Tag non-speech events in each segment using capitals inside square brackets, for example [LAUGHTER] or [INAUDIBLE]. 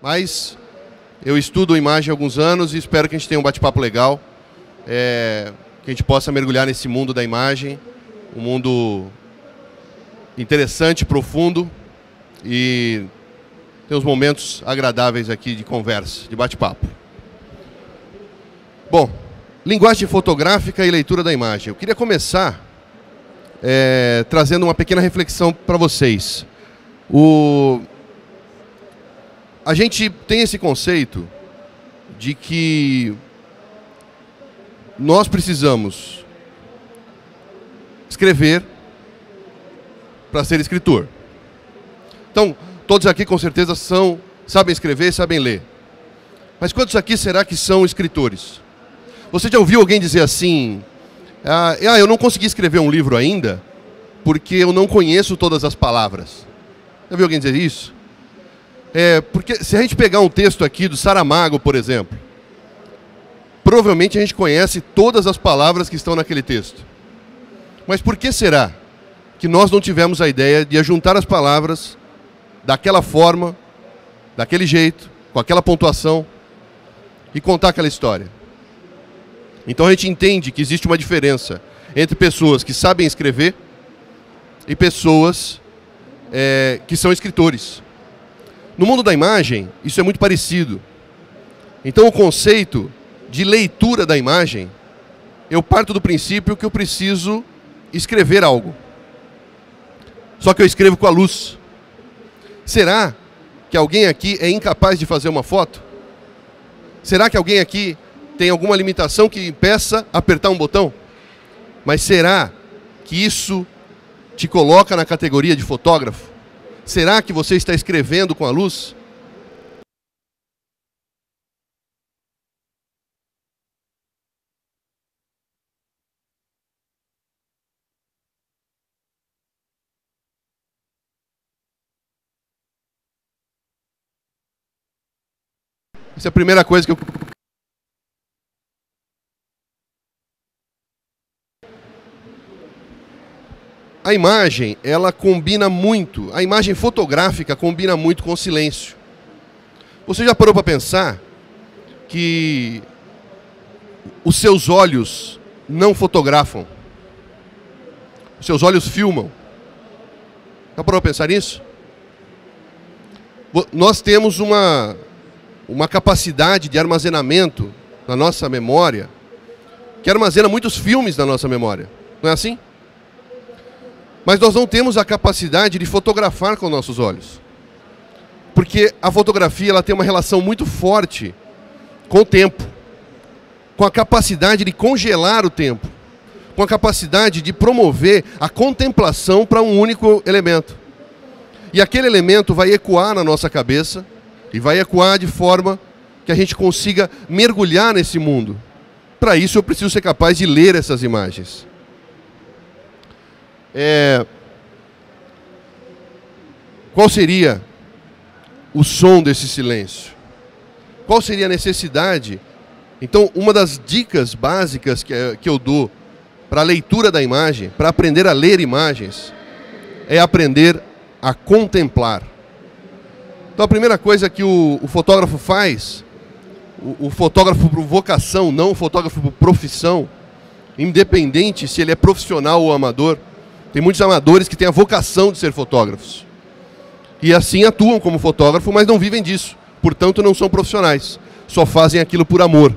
Mas eu estudo imagem há alguns anos e espero que a gente tenha um bate-papo legal, é, que a gente possa mergulhar nesse mundo da imagem, um mundo interessante, profundo e ter uns momentos agradáveis aqui de conversa, de bate-papo. Bom, linguagem fotográfica e leitura da imagem. Eu queria começar é, trazendo uma pequena reflexão para vocês. O... A gente tem esse conceito de que nós precisamos escrever para ser escritor. Então, todos aqui com certeza são sabem escrever, sabem ler. Mas quantos aqui será que são escritores? Você já ouviu alguém dizer assim: ah, ah, eu não consegui escrever um livro ainda porque eu não conheço todas as palavras. Já viu alguém dizer isso? É, porque se a gente pegar um texto aqui do Saramago, por exemplo, provavelmente a gente conhece todas as palavras que estão naquele texto. Mas por que será que nós não tivemos a ideia de juntar as palavras daquela forma, daquele jeito, com aquela pontuação e contar aquela história? Então a gente entende que existe uma diferença entre pessoas que sabem escrever e pessoas é, que são escritores. No mundo da imagem, isso é muito parecido. Então o conceito de leitura da imagem, eu parto do princípio que eu preciso escrever algo. Só que eu escrevo com a luz. Será que alguém aqui é incapaz de fazer uma foto? Será que alguém aqui tem alguma limitação que impeça apertar um botão? Mas será que isso te coloca na categoria de fotógrafo? Será que você está escrevendo com a luz? Essa é a primeira coisa que eu a imagem, ela combina muito, a imagem fotográfica combina muito com o silêncio. Você já parou para pensar que os seus olhos não fotografam? Os seus olhos filmam? Já parou para pensar nisso? Nós temos uma, uma capacidade de armazenamento na nossa memória que armazena muitos filmes na nossa memória. Não é assim? Mas nós não temos a capacidade de fotografar com nossos olhos. Porque a fotografia ela tem uma relação muito forte com o tempo, com a capacidade de congelar o tempo, com a capacidade de promover a contemplação para um único elemento. E aquele elemento vai ecoar na nossa cabeça e vai ecoar de forma que a gente consiga mergulhar nesse mundo. Para isso eu preciso ser capaz de ler essas imagens. É, qual seria o som desse silêncio? Qual seria a necessidade? Então, uma das dicas básicas que, que eu dou para a leitura da imagem, para aprender a ler imagens, é aprender a contemplar. Então, a primeira coisa que o, o fotógrafo faz, o, o fotógrafo por vocação, não o fotógrafo por profissão, independente se ele é profissional ou amador, tem muitos amadores que têm a vocação de ser fotógrafos. E assim atuam como fotógrafo, mas não vivem disso. Portanto, não são profissionais. Só fazem aquilo por amor.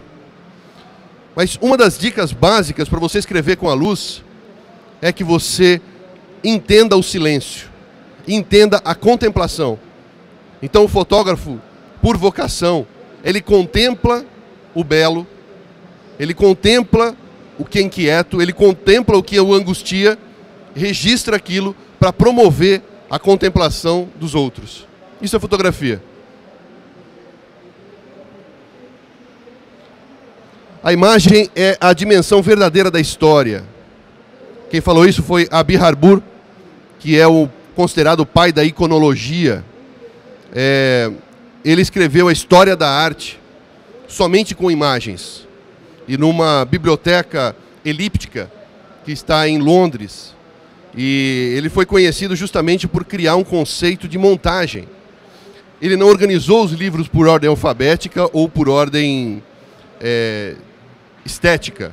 Mas uma das dicas básicas para você escrever com a luz é que você entenda o silêncio, entenda a contemplação. Então, o fotógrafo, por vocação, ele contempla o belo, ele contempla o que é inquieto, ele contempla o que o angustia registra aquilo para promover a contemplação dos outros. Isso é fotografia. A imagem é a dimensão verdadeira da história. Quem falou isso foi Abi Harbour, que é o considerado o pai da iconologia. É, ele escreveu a história da arte somente com imagens. E numa biblioteca elíptica que está em Londres, e ele foi conhecido justamente por criar um conceito de montagem. ele não organizou os livros por ordem alfabética ou por ordem é, estética.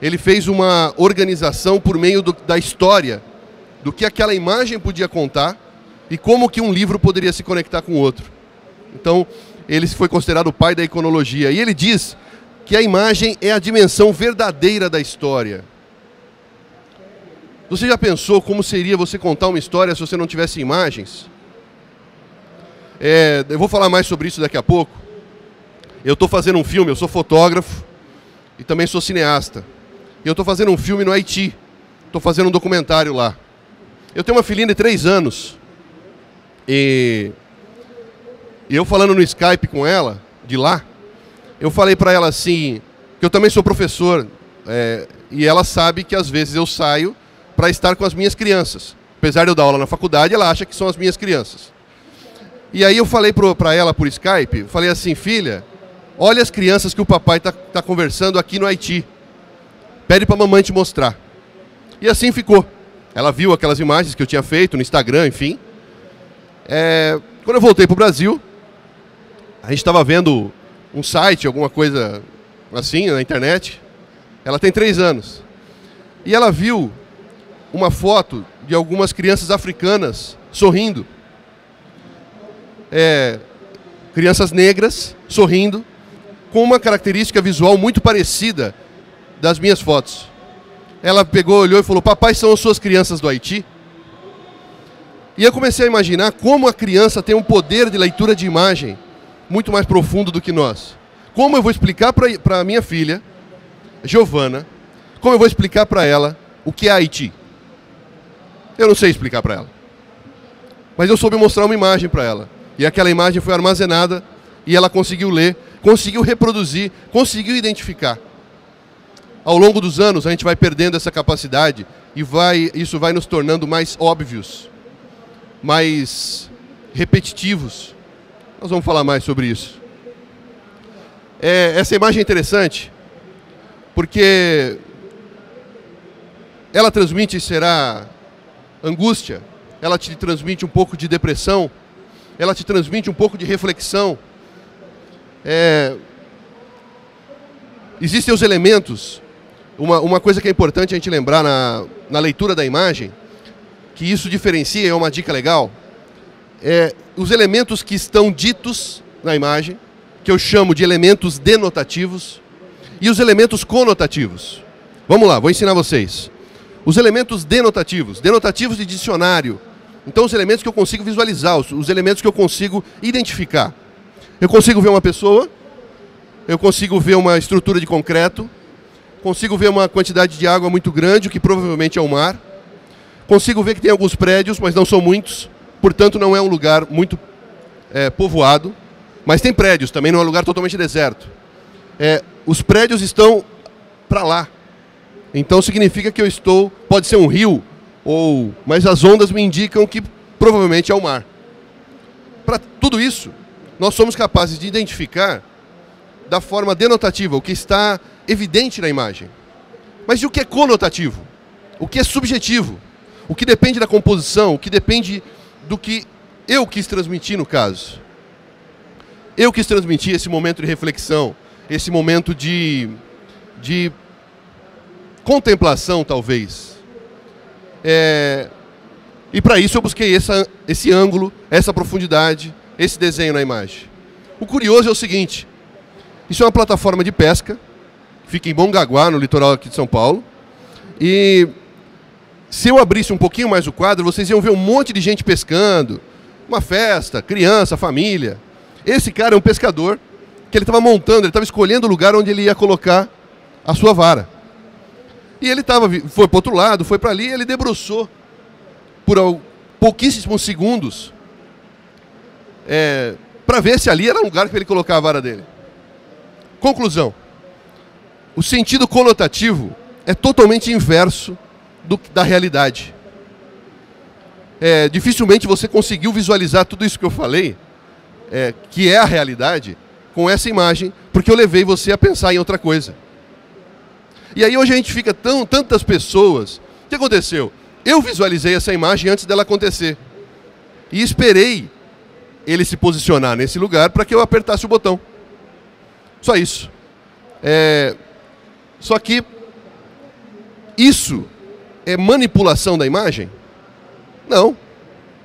Ele fez uma organização por meio do, da história, do que aquela imagem podia contar e como que um livro poderia se conectar com o outro. Então, ele foi considerado o pai da iconologia. E ele diz que a imagem é a dimensão verdadeira da história. Você já pensou como seria você contar uma história se você não tivesse imagens? É, eu vou falar mais sobre isso daqui a pouco. Eu estou fazendo um filme, eu sou fotógrafo e também sou cineasta. E eu estou fazendo um filme no Haiti. Estou fazendo um documentário lá. Eu tenho uma filhinha de três anos. E, eu falando no Skype com ela, de lá, eu falei para ela assim, que eu também sou professor, é, e ela sabe que às vezes eu saio para estar com as minhas crianças. Apesar de eu dar aula na faculdade, ela acha que são as minhas crianças. E aí eu falei para ela por Skype, falei assim, filha, olha as crianças que o papai está tá conversando aqui no Haiti. Pede para a mamãe te mostrar. E assim ficou. Ela viu aquelas imagens que eu tinha feito no Instagram, enfim. É, quando eu voltei para o Brasil, a gente estava vendo um site, alguma coisa assim na internet. Ela tem três anos. E ela viu uma foto de algumas crianças africanas sorrindo. É, crianças negras sorrindo, com uma característica visual muito parecida das minhas fotos. Ela pegou, olhou e falou: Papai, são as suas crianças do Haiti? E eu comecei a imaginar como a criança tem um poder de leitura de imagem muito mais profundo do que nós. Como eu vou explicar para a minha filha, Giovana, como eu vou explicar para ela o que é Haiti? Eu não sei explicar para ela. Mas eu soube mostrar uma imagem para ela. E aquela imagem foi armazenada e ela conseguiu ler, conseguiu reproduzir, conseguiu identificar. Ao longo dos anos a gente vai perdendo essa capacidade e vai, isso vai nos tornando mais óbvios, mais repetitivos. Nós vamos falar mais sobre isso. É, essa imagem é interessante porque ela transmite, será angústia, ela te transmite um pouco de depressão, ela te transmite um pouco de reflexão. É... Existem os elementos, uma, uma coisa que é importante a gente lembrar na, na leitura da imagem, que isso diferencia, é uma dica legal, é os elementos que estão ditos na imagem, que eu chamo de elementos denotativos, e os elementos conotativos. Vamos lá, vou ensinar vocês. Os elementos denotativos, denotativos de dicionário. Então, os elementos que eu consigo visualizar, os, os elementos que eu consigo identificar. Eu consigo ver uma pessoa, eu consigo ver uma estrutura de concreto, consigo ver uma quantidade de água muito grande, o que provavelmente é o mar. Consigo ver que tem alguns prédios, mas não são muitos, portanto não é um lugar muito é, povoado. Mas tem prédios, também não é um lugar totalmente deserto. É, os prédios estão para lá, então significa que eu estou, pode ser um rio, ou, mas as ondas me indicam que provavelmente é o mar. Para tudo isso, nós somos capazes de identificar da forma denotativa o que está evidente na imagem. Mas e o que é conotativo? O que é subjetivo? O que depende da composição? O que depende do que eu quis transmitir no caso? Eu quis transmitir esse momento de reflexão, esse momento de, de contemplação, talvez. É, e para isso eu busquei essa, esse ângulo, essa profundidade, esse desenho na imagem. O curioso é o seguinte: isso é uma plataforma de pesca, fica em Mongaguá, no litoral aqui de São Paulo. E se eu abrisse um pouquinho mais o quadro, vocês iam ver um monte de gente pescando, uma festa, criança, família. Esse cara é um pescador que ele estava montando, ele estava escolhendo o lugar onde ele ia colocar a sua vara. E ele tava, foi para outro lado, foi para ali, ele debruçou por pouquíssimos segundos é, para ver se ali era o lugar para ele colocar a vara dele. Conclusão: o sentido conotativo é totalmente inverso do, da realidade. É, dificilmente você conseguiu visualizar tudo isso que eu falei, é, que é a realidade, com essa imagem, porque eu levei você a pensar em outra coisa. E aí hoje a gente fica tão tantas pessoas. O que aconteceu? Eu visualizei essa imagem antes dela acontecer. E esperei ele se posicionar nesse lugar para que eu apertasse o botão. Só isso. É... Só que isso é manipulação da imagem? Não.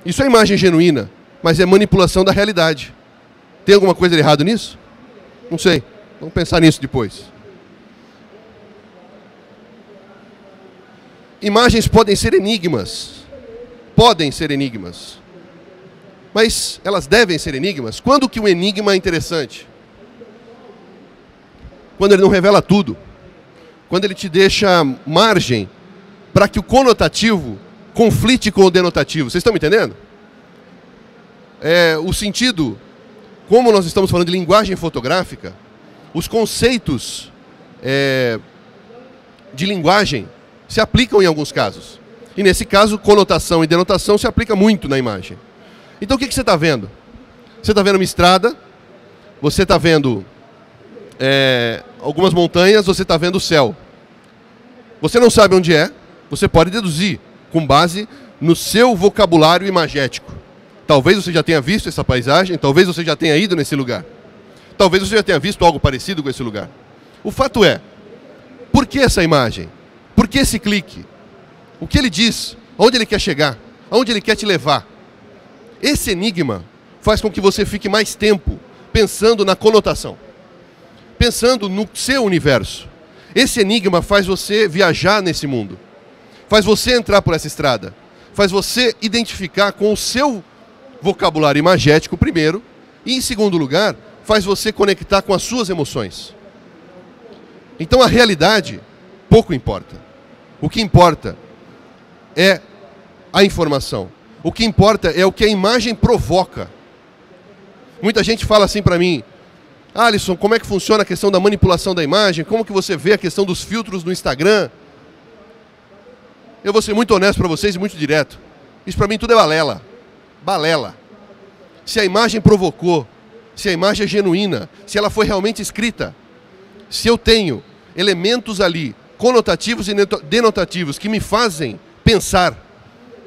Isso é imagem genuína, mas é manipulação da realidade. Tem alguma coisa de errado nisso? Não sei. Vamos pensar nisso depois. Imagens podem ser enigmas. Podem ser enigmas. Mas elas devem ser enigmas? Quando que um enigma é interessante? Quando ele não revela tudo. Quando ele te deixa margem para que o conotativo conflite com o denotativo. Vocês estão me entendendo? É, o sentido, como nós estamos falando de linguagem fotográfica, os conceitos é, de linguagem se aplicam em alguns casos. E nesse caso, conotação e denotação se aplica muito na imagem. Então o que, que você está vendo? Você está vendo uma estrada, você está vendo é, algumas montanhas, você está vendo o céu. Você não sabe onde é, você pode deduzir com base no seu vocabulário imagético. Talvez você já tenha visto essa paisagem, talvez você já tenha ido nesse lugar. Talvez você já tenha visto algo parecido com esse lugar. O fato é, por que essa imagem? Por que esse clique? O que ele diz? Onde ele quer chegar? Aonde ele quer te levar? Esse enigma faz com que você fique mais tempo pensando na conotação, pensando no seu universo. Esse enigma faz você viajar nesse mundo faz você entrar por essa estrada, faz você identificar com o seu vocabulário imagético primeiro, e em segundo lugar, faz você conectar com as suas emoções. Então a realidade pouco importa. O que importa é a informação. O que importa é o que a imagem provoca. Muita gente fala assim para mim: Alisson, como é que funciona a questão da manipulação da imagem? Como que você vê a questão dos filtros no Instagram? Eu vou ser muito honesto para vocês e muito direto. Isso para mim tudo é balela. Balela. Se a imagem provocou, se a imagem é genuína, se ela foi realmente escrita, se eu tenho elementos ali, conotativos e denotativos, que me fazem pensar,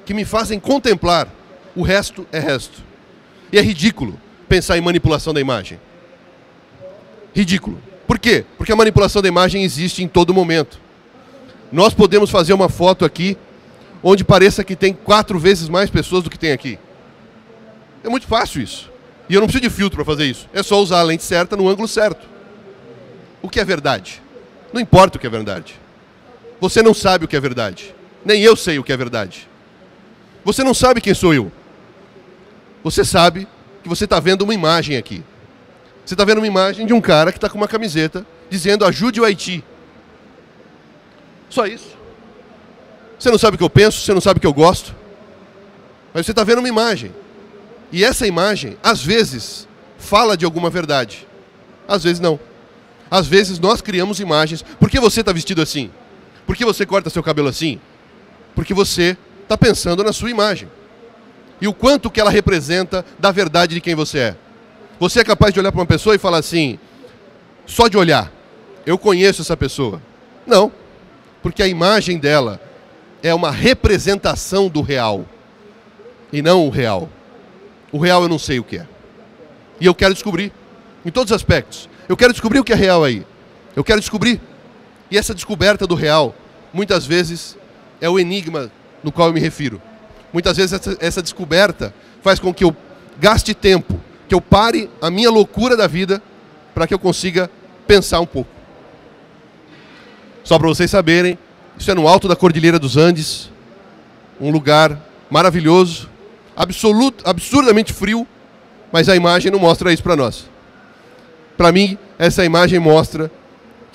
que me fazem contemplar, o resto é resto. E é ridículo pensar em manipulação da imagem. Ridículo. Por quê? Porque a manipulação da imagem existe em todo momento. Nós podemos fazer uma foto aqui onde pareça que tem quatro vezes mais pessoas do que tem aqui. É muito fácil isso. E eu não preciso de filtro para fazer isso. É só usar a lente certa no ângulo certo. O que é verdade? Não importa o que é verdade. Você não sabe o que é verdade. Nem eu sei o que é verdade. Você não sabe quem sou eu. Você sabe que você está vendo uma imagem aqui. Você está vendo uma imagem de um cara que está com uma camiseta dizendo ajude o Haiti. Só isso. Você não sabe o que eu penso, você não sabe o que eu gosto. Mas você está vendo uma imagem. E essa imagem, às vezes, fala de alguma verdade. Às vezes não. Às vezes nós criamos imagens. Por que você está vestido assim? Por que você corta seu cabelo assim? Porque você está pensando na sua imagem. E o quanto que ela representa da verdade de quem você é. Você é capaz de olhar para uma pessoa e falar assim, só de olhar, eu conheço essa pessoa. Não porque a imagem dela é uma representação do real e não o real. O real eu não sei o que é. E eu quero descobrir, em todos os aspectos. Eu quero descobrir o que é real aí. Eu quero descobrir. E essa descoberta do real, muitas vezes, é o enigma no qual eu me refiro. Muitas vezes essa, essa descoberta faz com que eu gaste tempo, que eu pare a minha loucura da vida para que eu consiga pensar um pouco. Só para vocês saberem, isso é no alto da Cordilheira dos Andes, um lugar maravilhoso, absoluto, absurdamente frio, mas a imagem não mostra isso para nós. Para mim, essa imagem mostra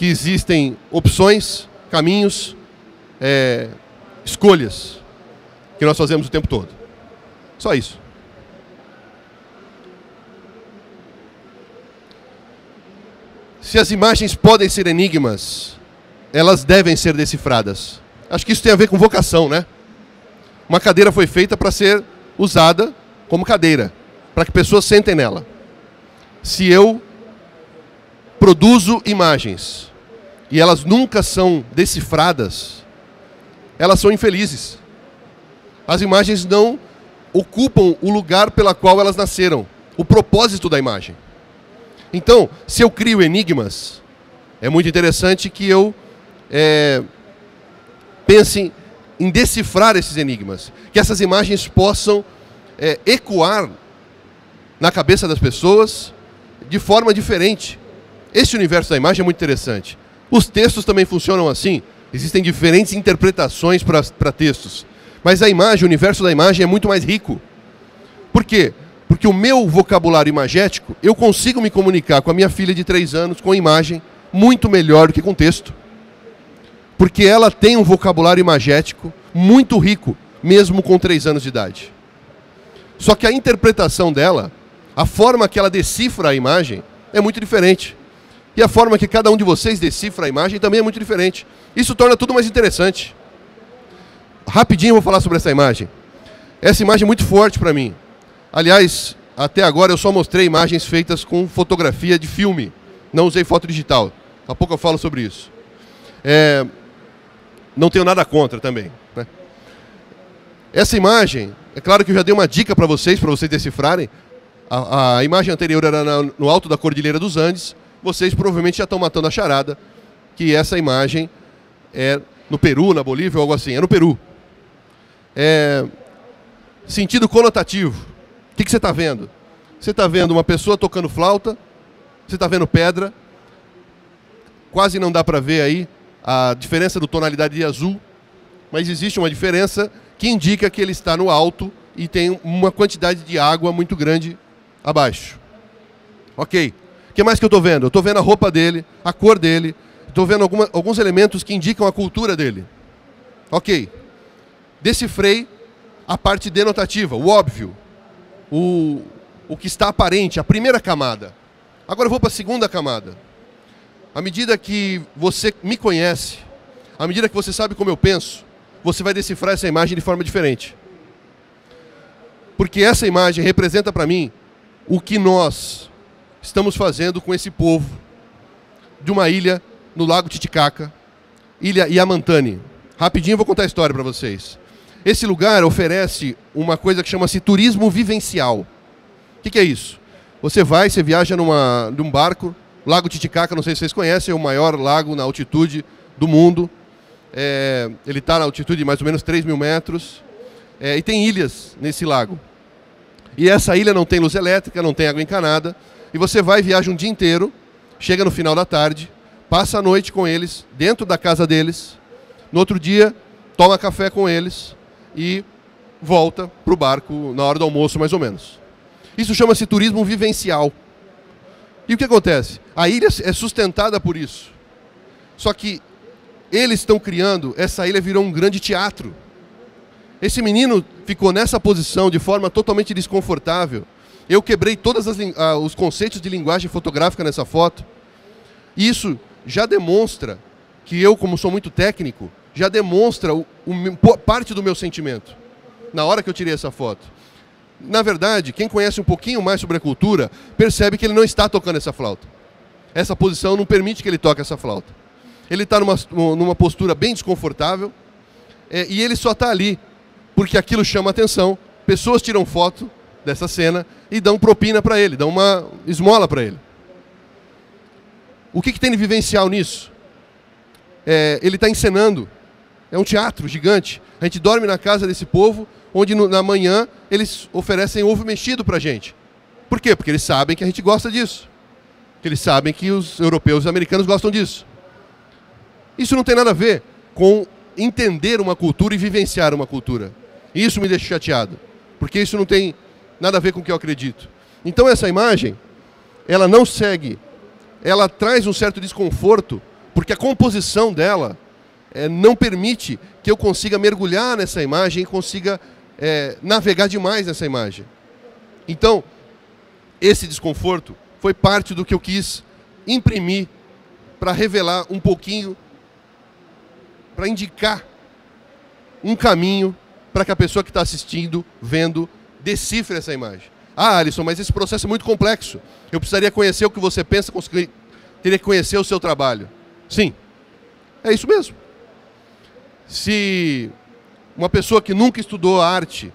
que existem opções, caminhos, é, escolhas que nós fazemos o tempo todo. Só isso. Se as imagens podem ser enigmas, elas devem ser decifradas. Acho que isso tem a ver com vocação, né? Uma cadeira foi feita para ser usada como cadeira, para que pessoas sentem nela. Se eu produzo imagens e elas nunca são decifradas, elas são infelizes. As imagens não ocupam o lugar pela qual elas nasceram, o propósito da imagem. Então, se eu crio enigmas, é muito interessante que eu é, pense em decifrar esses enigmas, que essas imagens possam é, ecoar na cabeça das pessoas de forma diferente. Esse universo da imagem é muito interessante. Os textos também funcionam assim. Existem diferentes interpretações para textos. Mas a imagem, o universo da imagem é muito mais rico. Por quê? Porque o meu vocabulário imagético, eu consigo me comunicar com a minha filha de 3 anos com imagem muito melhor do que com texto. Porque ela tem um vocabulário imagético muito rico, mesmo com 3 anos de idade. Só que a interpretação dela, a forma que ela decifra a imagem, é muito diferente. E a forma que cada um de vocês decifra a imagem também é muito diferente. Isso torna tudo mais interessante. Rapidinho eu vou falar sobre essa imagem. Essa imagem é muito forte para mim. Aliás, até agora eu só mostrei imagens feitas com fotografia de filme. Não usei foto digital. Daqui a pouco eu falo sobre isso. É, não tenho nada contra também. Né? Essa imagem, é claro que eu já dei uma dica para vocês, para vocês decifrarem. A, a, imagem anterior era no alto da Cordilheira dos Andes. Vocês provavelmente já estão matando a charada, que essa imagem é no Peru, na Bolívia ou algo assim. É no Peru. É, sentido conotativo que, que você está vendo? Você está vendo uma pessoa tocando flauta, você está vendo pedra, quase não dá para ver aí a diferença do tonalidade de azul, mas existe uma diferença que indica que ele está no alto e tem uma quantidade de água muito grande abaixo. Ok. O que mais que eu estou vendo? Eu estou vendo a roupa dele, a cor dele, estou vendo alguma, alguns elementos que indicam a cultura dele. Ok. Decifrei a parte denotativa, o óbvio o, o que está aparente, a primeira camada. Agora eu vou para a segunda camada. À medida que você me conhece, à medida que você sabe como eu penso, você vai decifrar essa imagem de forma diferente. Porque essa imagem representa para mim o que nós estamos fazendo com esse povo de uma ilha no Lago Titicaca, Ilha Yamantani. Rapidinho vou contar a história para vocês. Esse lugar oferece uma coisa que chama-se turismo vivencial. O que, que, é isso? Você vai, você viaja numa, num barco, Lago Titicaca, não sei se vocês conhecem, é o maior lago na altitude do mundo. É, ele está na altitude de mais ou menos 3 mil metros. É, e tem ilhas nesse lago. E essa ilha não tem luz elétrica, não tem água encanada. E você vai, viaja um dia inteiro, chega no final da tarde, passa a noite com eles, dentro da casa deles. No outro dia, toma café com eles e volta para o barco na hora do almoço, mais ou menos. Isso chama-se turismo vivencial. E o que acontece? A ilha é sustentada por isso. Só que eles estão criando, essa ilha virou um grande teatro. Esse menino ficou nessa posição de forma totalmente desconfortável. Eu quebrei todos ah, os conceitos de linguagem fotográfica nessa foto. Isso já demonstra que eu, como sou muito técnico, já demonstra o, o, parte do meu sentimento na hora que eu tirei essa foto. Na verdade, quem conhece um pouquinho mais sobre a cultura percebe que ele não está tocando essa flauta. Essa posição não permite que ele toque essa flauta. Ele está numa, numa postura bem desconfortável é, e ele só está ali porque aquilo chama atenção. Pessoas tiram foto dessa cena e dão propina para ele, dão uma esmola para ele. O que, que tem de vivencial nisso? É, ele está encenando é um teatro gigante. A gente dorme na casa desse povo, onde no, na manhã eles oferecem ovo mexido para a gente. Por quê? Porque eles sabem que a gente gosta disso. Eles sabem que os europeus e os americanos gostam disso. Isso não tem nada a ver com entender uma cultura e vivenciar uma cultura. Isso me deixa chateado, porque isso não tem nada a ver com o que eu acredito. Então essa imagem, ela não segue, ela traz um certo desconforto, porque a composição dela é, não permite que eu consiga mergulhar nessa imagem e consiga é, navegar demais nessa imagem. Então, esse desconforto foi parte do que eu quis imprimir para revelar um pouquinho, para indicar um caminho para que a pessoa que está assistindo, vendo, decifre essa imagem. Ah, Alisson, mas esse processo é muito complexo. Eu precisaria conhecer o que você pensa, teria que conhecer o seu trabalho. Sim, é isso mesmo se uma pessoa que nunca estudou arte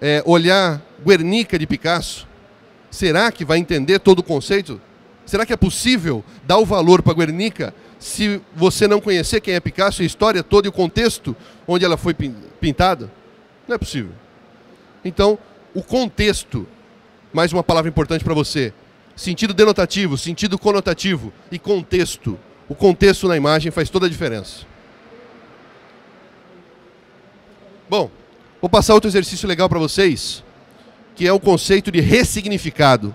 é, olhar Guernica de Picasso será que vai entender todo o conceito? Será que é possível dar o valor para Guernica se você não conhecer quem é Picasso, a história toda e o contexto onde ela foi pintada? Não é possível. Então, o contexto, mais uma palavra importante para você, sentido denotativo, sentido conotativo e contexto. O contexto na imagem faz toda a diferença. Bom, vou passar outro exercício legal para vocês, que é o conceito de ressignificado.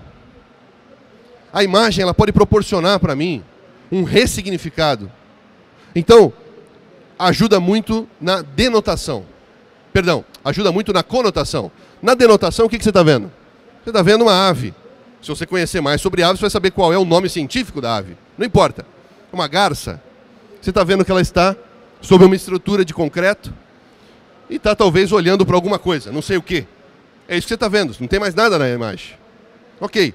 A imagem ela pode proporcionar para mim um ressignificado. Então, ajuda muito na denotação. Perdão, ajuda muito na conotação. Na denotação, o que, que você está vendo? Você está vendo uma ave. Se você conhecer mais sobre aves, você vai saber qual é o nome científico da ave. Não importa. Uma garça. Você está vendo que ela está sob uma estrutura de concreto e está talvez olhando para alguma coisa, não sei o que. É isso que você está vendo, não tem mais nada na imagem. Ok.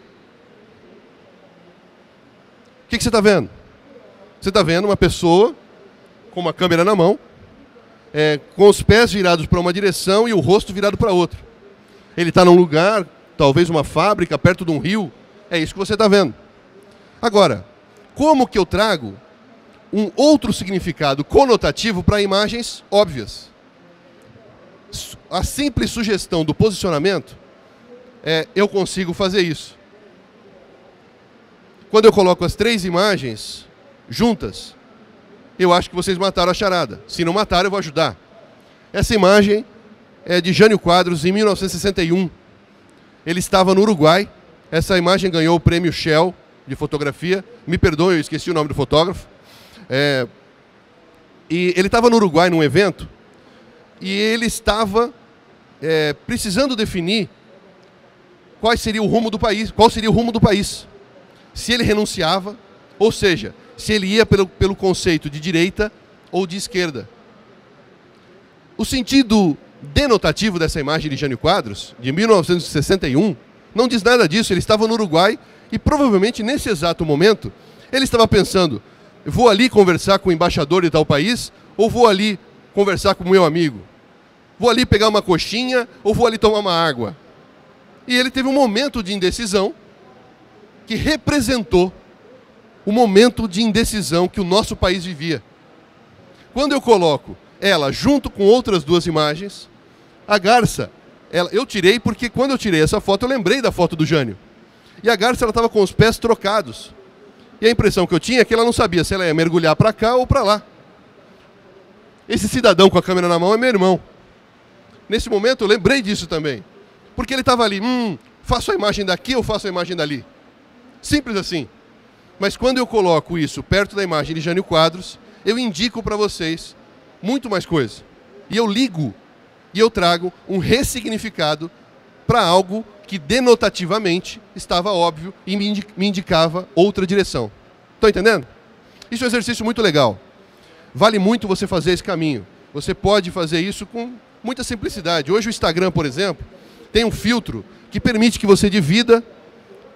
O que, que você está vendo? Você está vendo uma pessoa com uma câmera na mão, é, com os pés virados para uma direção e o rosto virado para outra. Ele está num lugar, talvez uma fábrica, perto de um rio. É isso que você está vendo. Agora, como que eu trago um outro significado conotativo para imagens óbvias? A simples sugestão do posicionamento, é, eu consigo fazer isso. Quando eu coloco as três imagens juntas, eu acho que vocês mataram a charada. Se não mataram, eu vou ajudar. Essa imagem é de Jânio Quadros, em 1961. Ele estava no Uruguai. Essa imagem ganhou o prêmio Shell de fotografia. Me perdoe, eu esqueci o nome do fotógrafo. É... E ele estava no Uruguai num evento e ele estava é, precisando definir qual seria o rumo do país, qual seria o rumo do país. Se ele renunciava, ou seja, se ele ia pelo, pelo conceito de direita ou de esquerda. O sentido denotativo dessa imagem de Jânio Quadros, de 1961, não diz nada disso. Ele estava no Uruguai e provavelmente nesse exato momento ele estava pensando: vou ali conversar com o embaixador de tal país ou vou ali conversar com o meu amigo? Vou ali pegar uma coxinha ou vou ali tomar uma água? E ele teve um momento de indecisão que representou o momento de indecisão que o nosso país vivia. Quando eu coloco ela junto com outras duas imagens, a garça, ela, eu tirei porque quando eu tirei essa foto eu lembrei da foto do Jânio. E a garça ela estava com os pés trocados. E a impressão que eu tinha é que ela não sabia se ela ia mergulhar para cá ou para lá. Esse cidadão com a câmera na mão é meu irmão. Nesse momento eu lembrei disso também. Porque ele estava ali, hum, faço a imagem daqui ou faço a imagem dali? Simples assim. Mas quando eu coloco isso perto da imagem de Jânio Quadros, eu indico para vocês muito mais coisa. E eu ligo e eu trago um ressignificado para algo que denotativamente estava óbvio e me indicava outra direção. Estão entendendo? Isso é um exercício muito legal. Vale muito você fazer esse caminho. Você pode fazer isso com muita simplicidade. Hoje o Instagram, por exemplo, tem um filtro que permite que você divida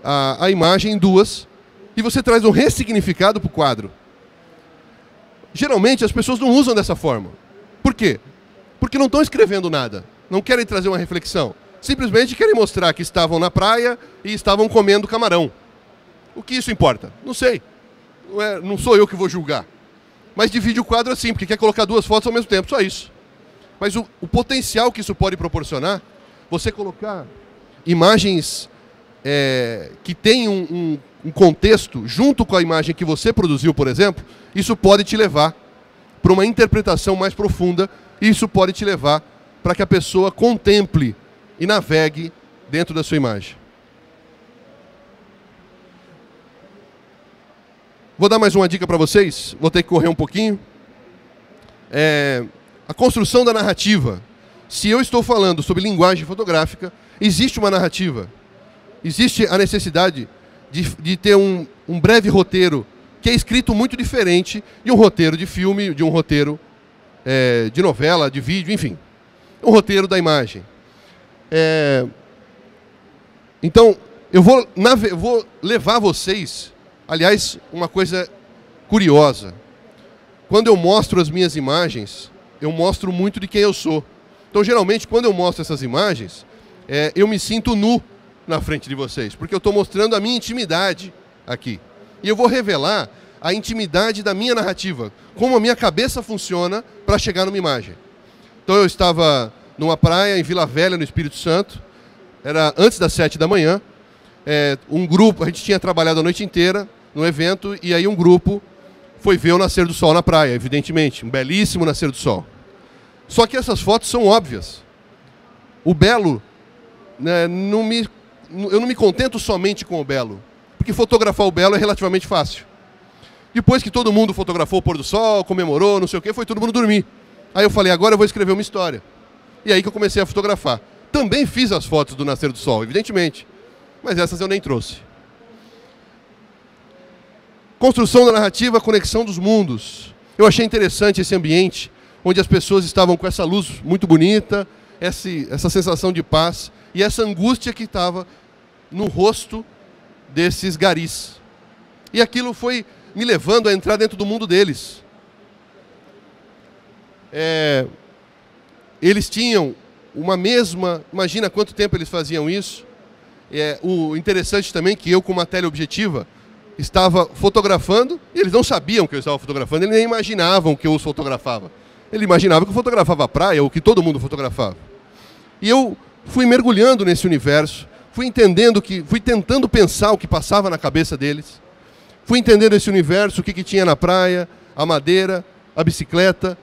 a, a imagem em duas e você traz um ressignificado para o quadro. Geralmente as pessoas não usam dessa forma. Por quê? Porque não estão escrevendo nada, não querem trazer uma reflexão. Simplesmente querem mostrar que estavam na praia e estavam comendo camarão. O que isso importa? Não sei. Não, é, não sou eu que vou julgar. Mas divide o quadro assim, porque quer colocar duas fotos ao mesmo tempo, só isso. Mas o, o potencial que isso pode proporcionar, você colocar imagens é, que têm um, um, um contexto junto com a imagem que você produziu, por exemplo, isso pode te levar para uma interpretação mais profunda e isso pode te levar para que a pessoa contemple e navegue dentro da sua imagem. Vou dar mais uma dica para vocês, vou ter que correr um pouquinho. É, a construção da narrativa. Se eu estou falando sobre linguagem fotográfica, existe uma narrativa. Existe a necessidade de, de ter um, um breve roteiro que é escrito muito diferente de um roteiro de filme, de um roteiro é, de novela, de vídeo, enfim. Um roteiro da imagem. É, então, eu vou, eu vou levar vocês, aliás, uma coisa curiosa. Quando eu mostro as minhas imagens, eu mostro muito de quem eu sou. Então, geralmente, quando eu mostro essas imagens, é, eu me sinto nu na frente de vocês, porque eu estou mostrando a minha intimidade aqui. E eu vou revelar a intimidade da minha narrativa, como a minha cabeça funciona para chegar numa imagem. Então eu estava numa praia em Vila Velha, no Espírito Santo, era antes das sete da manhã. É, um grupo, a gente tinha trabalhado a noite inteira no evento, e aí um grupo foi ver o nascer do sol na praia, evidentemente, um belíssimo nascer do sol. Só que essas fotos são óbvias. O belo, né, não me, eu não me contento somente com o belo, porque fotografar o belo é relativamente fácil. Depois que todo mundo fotografou o pôr do sol, comemorou, não sei o quê, foi todo mundo dormir. Aí eu falei, agora eu vou escrever uma história. E aí que eu comecei a fotografar. Também fiz as fotos do nascer do sol, evidentemente, mas essas eu nem trouxe. Construção da narrativa, conexão dos mundos. Eu achei interessante esse ambiente onde as pessoas estavam com essa luz muito bonita, essa, essa sensação de paz e essa angústia que estava no rosto desses garis. E aquilo foi me levando a entrar dentro do mundo deles. É, eles tinham uma mesma. Imagina quanto tempo eles faziam isso. É, o interessante também é que eu, com uma teleobjetiva, estava fotografando e eles não sabiam que eu estava fotografando, eles nem imaginavam que eu os fotografava. Ele imaginava que eu fotografava a praia, ou que todo mundo fotografava. E eu fui mergulhando nesse universo, fui entendendo que, fui tentando pensar o que passava na cabeça deles. Fui entendendo esse universo, o que, que tinha na praia, a madeira, a bicicleta.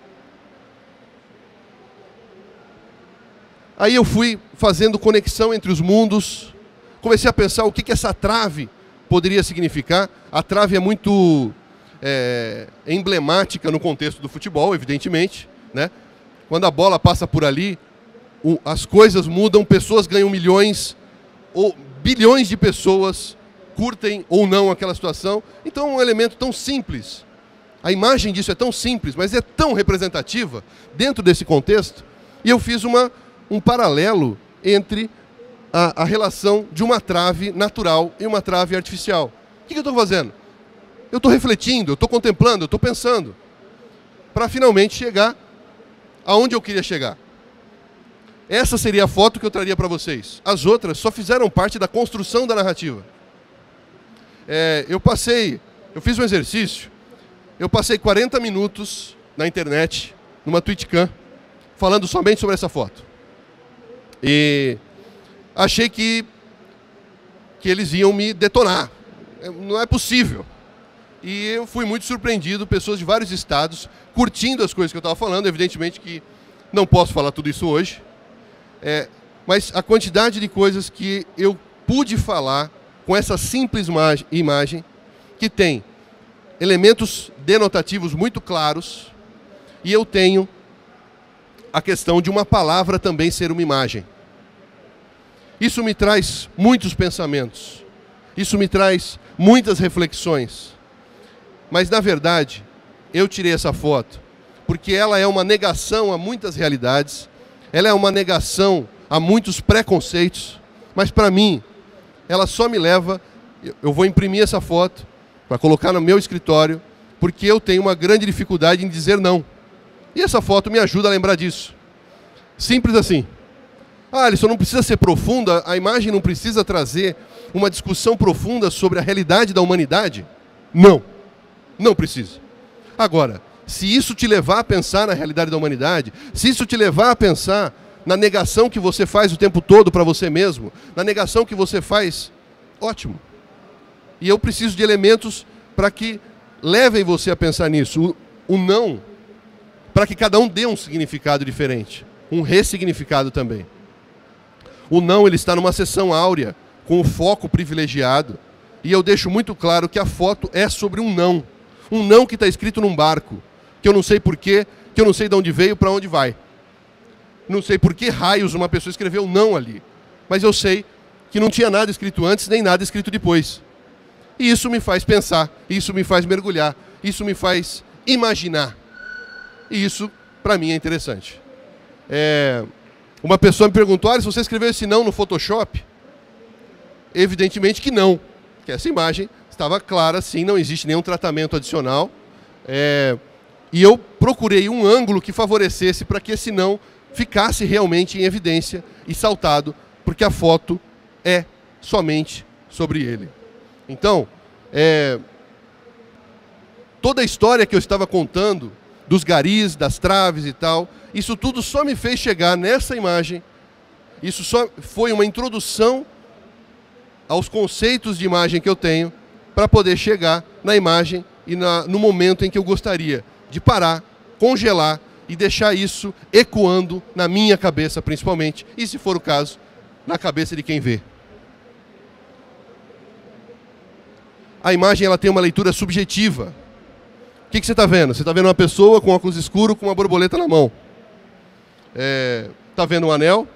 Aí eu fui fazendo conexão entre os mundos, comecei a pensar o que, que essa trave poderia significar. A trave é muito é, emblemática no contexto do futebol, evidentemente. Né? Quando a bola passa por ali, as coisas mudam, pessoas ganham milhões, ou bilhões de pessoas curtem ou não aquela situação. Então é um elemento tão simples. A imagem disso é tão simples, mas é tão representativa dentro desse contexto. E eu fiz uma, um paralelo entre a, a relação de uma trave natural e uma trave artificial. O que, que eu estou fazendo? eu estou refletindo, eu estou contemplando, eu estou pensando, para finalmente chegar aonde eu queria chegar. Essa seria a foto que eu traria para vocês. As outras só fizeram parte da construção da narrativa. É, eu passei, eu fiz um exercício, eu passei 40 minutos na internet, numa Twitchcam, falando somente sobre essa foto. E achei que, que eles iam me detonar. É, não é possível. E eu fui muito surpreendido, pessoas de vários estados curtindo as coisas que eu estava falando. Evidentemente que não posso falar tudo isso hoje, é, mas a quantidade de coisas que eu pude falar com essa simples imagem, que tem elementos denotativos muito claros, e eu tenho a questão de uma palavra também ser uma imagem. Isso me traz muitos pensamentos, isso me traz muitas reflexões. Mas na verdade, eu tirei essa foto porque ela é uma negação a muitas realidades, ela é uma negação a muitos preconceitos, mas para mim, ela só me leva. Eu vou imprimir essa foto para colocar no meu escritório, porque eu tenho uma grande dificuldade em dizer não. E essa foto me ajuda a lembrar disso. Simples assim. Ah, Alisson, não precisa ser profunda, a imagem não precisa trazer uma discussão profunda sobre a realidade da humanidade? Não. Não precisa. Agora, se isso te levar a pensar na realidade da humanidade, se isso te levar a pensar na negação que você faz o tempo todo para você mesmo, na negação que você faz, ótimo. E eu preciso de elementos para que levem você a pensar nisso. O, o não, para que cada um dê um significado diferente, um ressignificado também. O não ele está numa sessão áurea, com o foco privilegiado, e eu deixo muito claro que a foto é sobre um não um não que está escrito num barco, que eu não sei porquê, que eu não sei de onde veio, para onde vai. Não sei por que raios uma pessoa escreveu não ali. Mas eu sei que não tinha nada escrito antes, nem nada escrito depois. E isso me faz pensar, isso me faz mergulhar, isso me faz imaginar. E isso, para mim, é interessante. É... Uma pessoa me perguntou, ah, se você escreveu esse não no Photoshop? Evidentemente que não, que essa imagem estava clara, sim, não existe nenhum tratamento adicional. É, e eu procurei um ângulo que favorecesse para que esse não ficasse realmente em evidência e saltado, porque a foto é somente sobre ele. Então, é, toda a história que eu estava contando, dos garis, das traves e tal, isso tudo só me fez chegar nessa imagem. Isso só foi uma introdução aos conceitos de imagem que eu tenho para poder chegar na imagem e na, no momento em que eu gostaria de parar, congelar e deixar isso ecoando na minha cabeça, principalmente, e se for o caso, na cabeça de quem vê. A imagem ela tem uma leitura subjetiva que, que você está vendo? Você está vendo uma pessoa com óculos escuro com uma borboleta na mão. Está é, tá vendo um anel?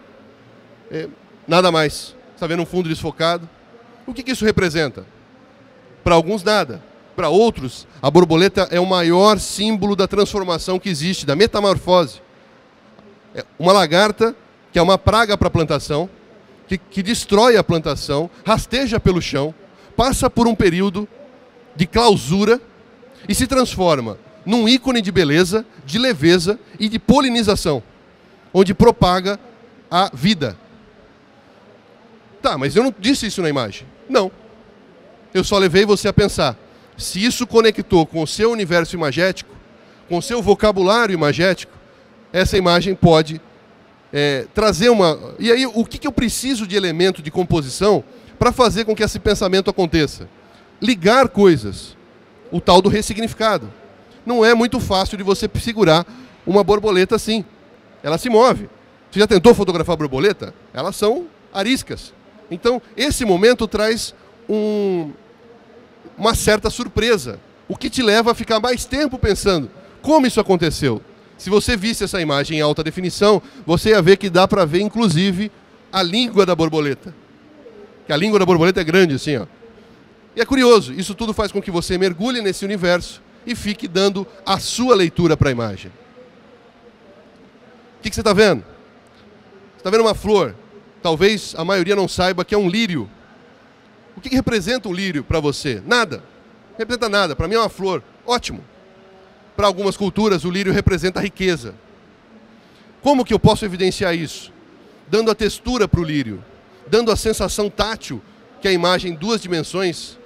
É, nada mais. Está vendo um fundo desfocado? O que, que isso representa? Para alguns, nada. Para outros, a borboleta é o maior símbolo da transformação que existe, da metamorfose. É uma lagarta que é uma praga para a plantação, que, que destrói a plantação, rasteja pelo chão, passa por um período de clausura e se transforma num ícone de beleza, de leveza e de polinização, onde propaga a vida. Tá, mas eu não disse isso na imagem. Não. Eu só levei você a pensar. Se isso conectou com o seu universo imagético, com o seu vocabulário imagético, essa imagem pode é, trazer uma. E aí, o que, que eu preciso de elemento de composição para fazer com que esse pensamento aconteça? Ligar coisas o tal do ressignificado. Não é muito fácil de você segurar uma borboleta assim. Ela se move. Você já tentou fotografar borboleta? Elas são ariscas. Então, esse momento traz um, uma certa surpresa, o que te leva a ficar mais tempo pensando como isso aconteceu. Se você visse essa imagem em alta definição, você ia ver que dá para ver, inclusive, a língua da borboleta. Que a língua da borboleta é grande, assim, ó. E é curioso, isso tudo faz com que você mergulhe nesse universo e fique dando a sua leitura para a imagem. O que, que você está vendo? Você está vendo uma flor. Talvez a maioria não saiba que é um lírio. O que, representa um lírio para você? Nada. Não representa nada. Para mim é uma flor. Ótimo. Para algumas culturas, o lírio representa a riqueza. Como que eu posso evidenciar isso? Dando a textura para o lírio, dando a sensação tátil que a imagem em duas dimensões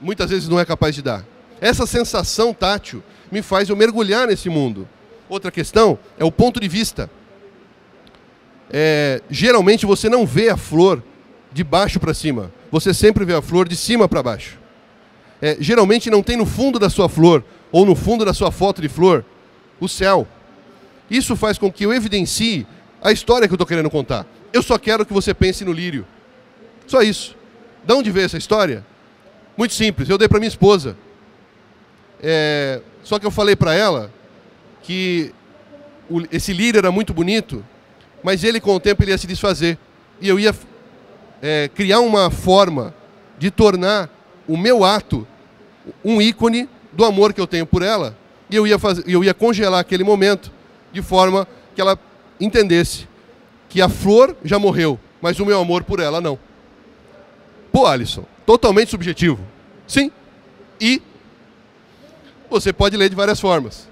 muitas vezes não é capaz de dar. Essa sensação tátil me faz eu mergulhar nesse mundo. Outra questão é o ponto de vista. É, geralmente você não vê a flor de baixo para cima, você sempre vê a flor de cima para baixo. É, geralmente não tem no fundo da sua flor ou no fundo da sua foto de flor o céu. Isso faz com que eu evidencie a história que eu estou querendo contar. Eu só quero que você pense no lírio. Só isso. De onde veio essa história? Muito simples, eu dei para minha esposa. É, só que eu falei para ela que o, esse lírio era muito bonito, mas ele com o tempo ele ia se desfazer. E eu ia é, criar uma forma de tornar o meu ato um ícone do amor que eu tenho por ela. E eu ia, fazer, eu ia congelar aquele momento de forma que ela entendesse que a flor já morreu, mas o meu amor por ela não. Pô, Alisson, totalmente subjetivo. Sim. E você pode ler de várias formas.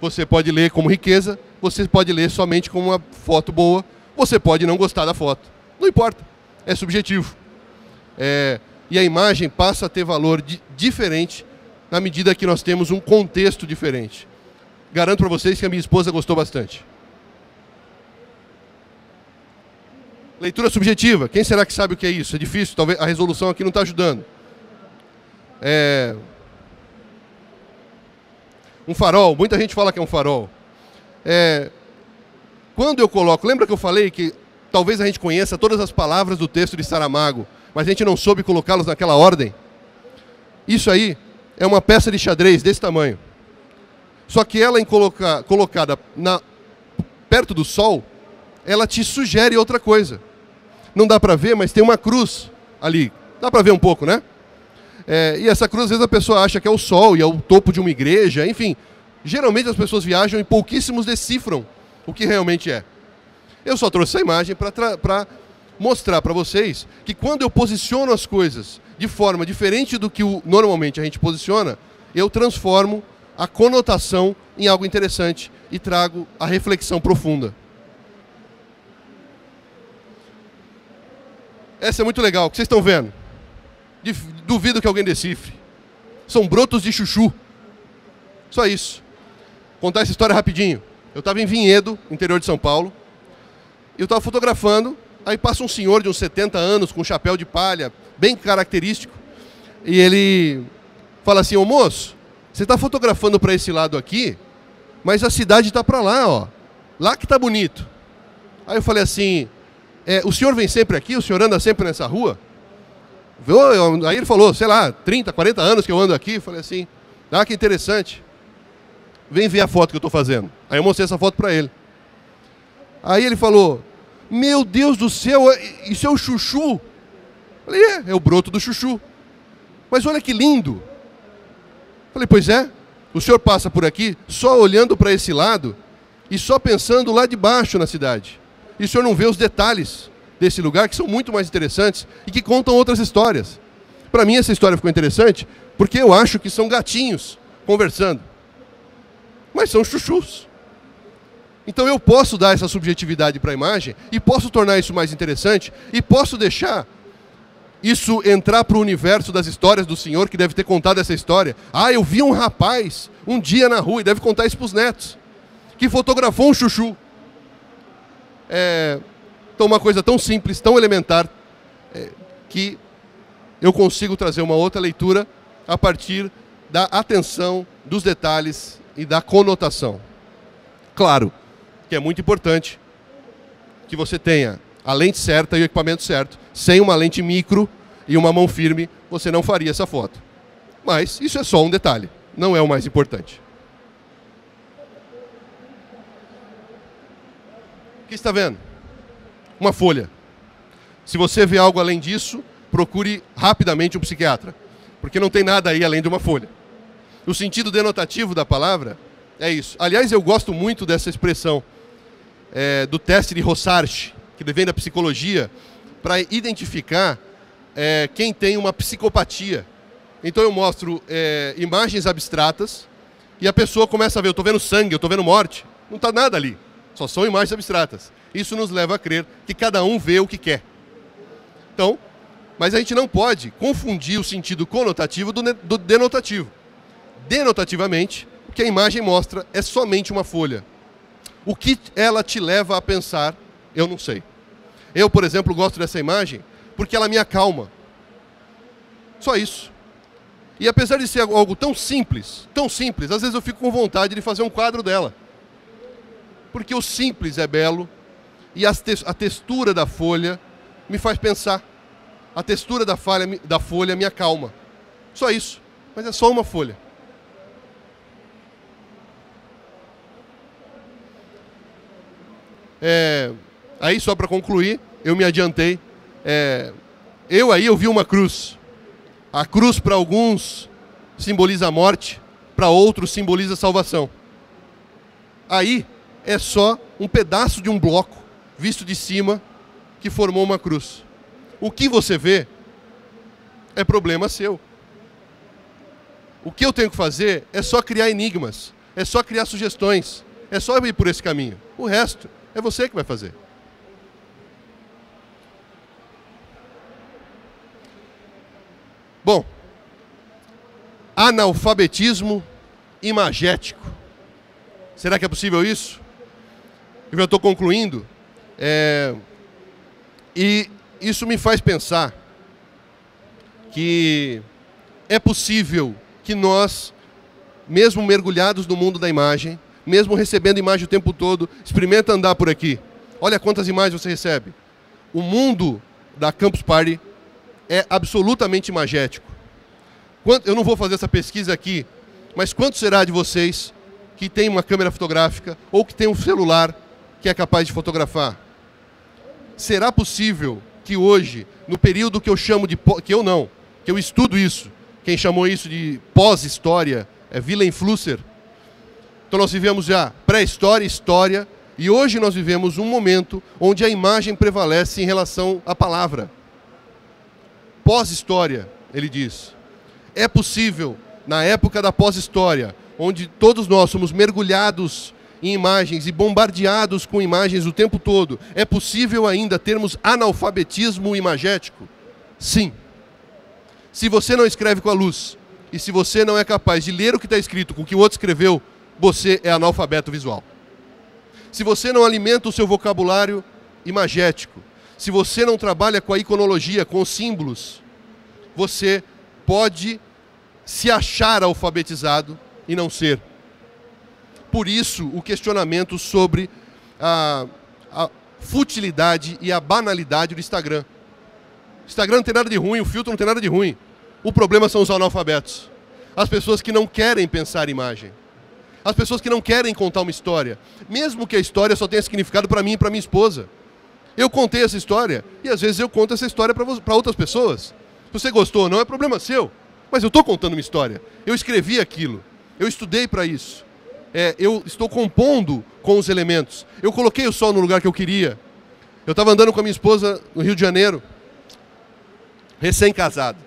Você pode ler como riqueza, você pode ler somente como uma foto boa, você pode não gostar da foto. Não importa. É subjetivo. É, e a imagem passa a ter valor di diferente na medida que nós temos um contexto diferente. Garanto para vocês que a minha esposa gostou bastante. Leitura subjetiva. Quem será que sabe o que é isso? É difícil, talvez a resolução aqui não está ajudando. É... Um farol, muita gente fala que é um farol. É... Quando eu coloco, lembra que eu falei que talvez a gente conheça todas as palavras do texto de Saramago, mas a gente não soube colocá-los naquela ordem? Isso aí é uma peça de xadrez desse tamanho. Só que ela em colocar, colocada na, perto do sol, ela te sugere outra coisa. Não dá para ver, mas tem uma cruz ali. Dá para ver um pouco, né? É, e essa cruz, às vezes, a pessoa acha que é o sol e é o topo de uma igreja, enfim. Geralmente as pessoas viajam e pouquíssimos decifram o que realmente é. Eu só trouxe essa imagem para mostrar para vocês que quando eu posiciono as coisas de forma diferente do que o, normalmente a gente posiciona, eu transformo a conotação em algo interessante e trago a reflexão profunda. Essa é muito legal. O que vocês estão vendo? Duvido que alguém decifre. São brotos de chuchu. Só isso. Vou contar essa história rapidinho. Eu estava em Vinhedo, interior de São Paulo. Eu estava fotografando. Aí passa um senhor de uns 70 anos com um chapéu de palha, bem característico. E ele fala assim: Ô moço, você está fotografando para esse lado aqui, mas a cidade está para lá, ó. Lá que está bonito. Aí eu falei assim: é, o senhor vem sempre aqui? O senhor anda sempre nessa rua? Aí ele falou, sei lá, 30, 40 anos que eu ando aqui. Eu falei assim, ah, que interessante. Vem ver a foto que eu estou fazendo. Aí eu mostrei essa foto para ele. Aí ele falou, meu Deus do céu, é, isso é o chuchu? Eu falei, é, é o broto do chuchu. Mas olha que lindo. Eu falei, pois é, o senhor passa por aqui só olhando para esse lado e só pensando lá de baixo na cidade e o senhor não vê os detalhes desse lugar que são muito mais interessantes e que contam outras histórias. Para mim essa história ficou interessante porque eu acho que são gatinhos conversando. Mas são chuchus. Então eu posso dar essa subjetividade para a imagem e posso tornar isso mais interessante e posso deixar isso entrar para o universo das histórias do senhor que deve ter contado essa história. Ah, eu vi um rapaz um dia na rua e deve contar isso para os netos que fotografou um chuchu é, então uma coisa tão simples, tão elementar, é, que eu consigo trazer uma outra leitura a partir da atenção, dos detalhes e da conotação. Claro que é muito importante que você tenha a lente certa e o equipamento certo. Sem uma lente micro e uma mão firme, você não faria essa foto. Mas isso é só um detalhe, não é o mais importante. O que está vendo? Uma folha. Se você vê algo além disso, procure rapidamente um psiquiatra, porque não tem nada aí além de uma folha. O sentido denotativo da palavra é isso. Aliás, eu gosto muito dessa expressão é, do teste de Rorschach, que vem da psicologia, para identificar é, quem tem uma psicopatia. Então eu mostro é, imagens abstratas e a pessoa começa a ver, eu estou vendo sangue, eu estou vendo morte. Não está nada ali. Só são imagens abstratas. Isso nos leva a crer que cada um vê o que quer. Então, mas a gente não pode confundir o sentido conotativo do, do denotativo. Denotativamente, o que a imagem mostra é somente uma folha. O que ela te leva a pensar, eu não sei. Eu, por exemplo, gosto dessa imagem porque ela me acalma. Só isso. E apesar de ser algo tão simples, tão simples, às vezes eu fico com vontade de fazer um quadro dela porque o simples é belo e a, textura da folha me faz pensar. A textura da, da folha me acalma. Só isso. Mas é só uma folha. É, aí, só para concluir, eu me adiantei. É, eu aí eu vi uma cruz. A cruz para alguns simboliza a morte, para outros simboliza a salvação. Aí é só um pedaço de um bloco visto de cima que formou uma cruz. O que você vê é problema seu. O que eu tenho que fazer é só criar enigmas, é só criar sugestões, é só ir por esse caminho. O resto é você que vai fazer. Bom, analfabetismo imagético. Será que é possível isso? eu já estou concluindo, é, e isso me faz pensar que é possível que nós, mesmo mergulhados no mundo da imagem, mesmo recebendo imagem o tempo todo, experimenta andar por aqui. Olha quantas imagens você recebe. O mundo da Campus Party é absolutamente imagético. Eu não vou fazer essa pesquisa aqui, mas quanto será de vocês que tem uma câmera fotográfica ou que tem um celular que é capaz de fotografar. Será possível que hoje, no período que eu chamo de que eu não, que eu estudo isso, quem chamou isso de pós-história é Willem Flusser. Então nós vivemos já pré-história, história, e hoje nós vivemos um momento onde a imagem prevalece em relação à palavra. Pós-história, ele diz. É possível, na época da pós-história, onde todos nós somos mergulhados em imagens e bombardeados com imagens o tempo todo, é possível ainda termos analfabetismo imagético? Sim. Se você não escreve com a luz e se você não é capaz de ler o que está escrito com o que o outro escreveu, você é analfabeto visual. Se você não alimenta o seu vocabulário imagético, se você não trabalha com a iconologia, com os símbolos, você pode se achar alfabetizado e não ser. Por isso, o questionamento sobre a, a futilidade e a banalidade do Instagram. Instagram não tem nada de ruim, o filtro não tem nada de ruim. O problema são os analfabetos. As pessoas que não querem pensar imagem. As pessoas que não querem contar uma história. Mesmo que a história só tenha significado para mim e para minha esposa. Eu contei essa história e às vezes eu conto essa história para outras pessoas. Se você gostou ou não, é problema seu. Mas eu estou contando uma história. Eu escrevi aquilo. Eu estudei para isso. É, eu estou compondo com os elementos. Eu coloquei o sol no lugar que eu queria. Eu estava andando com a minha esposa no Rio de Janeiro, recém-casado.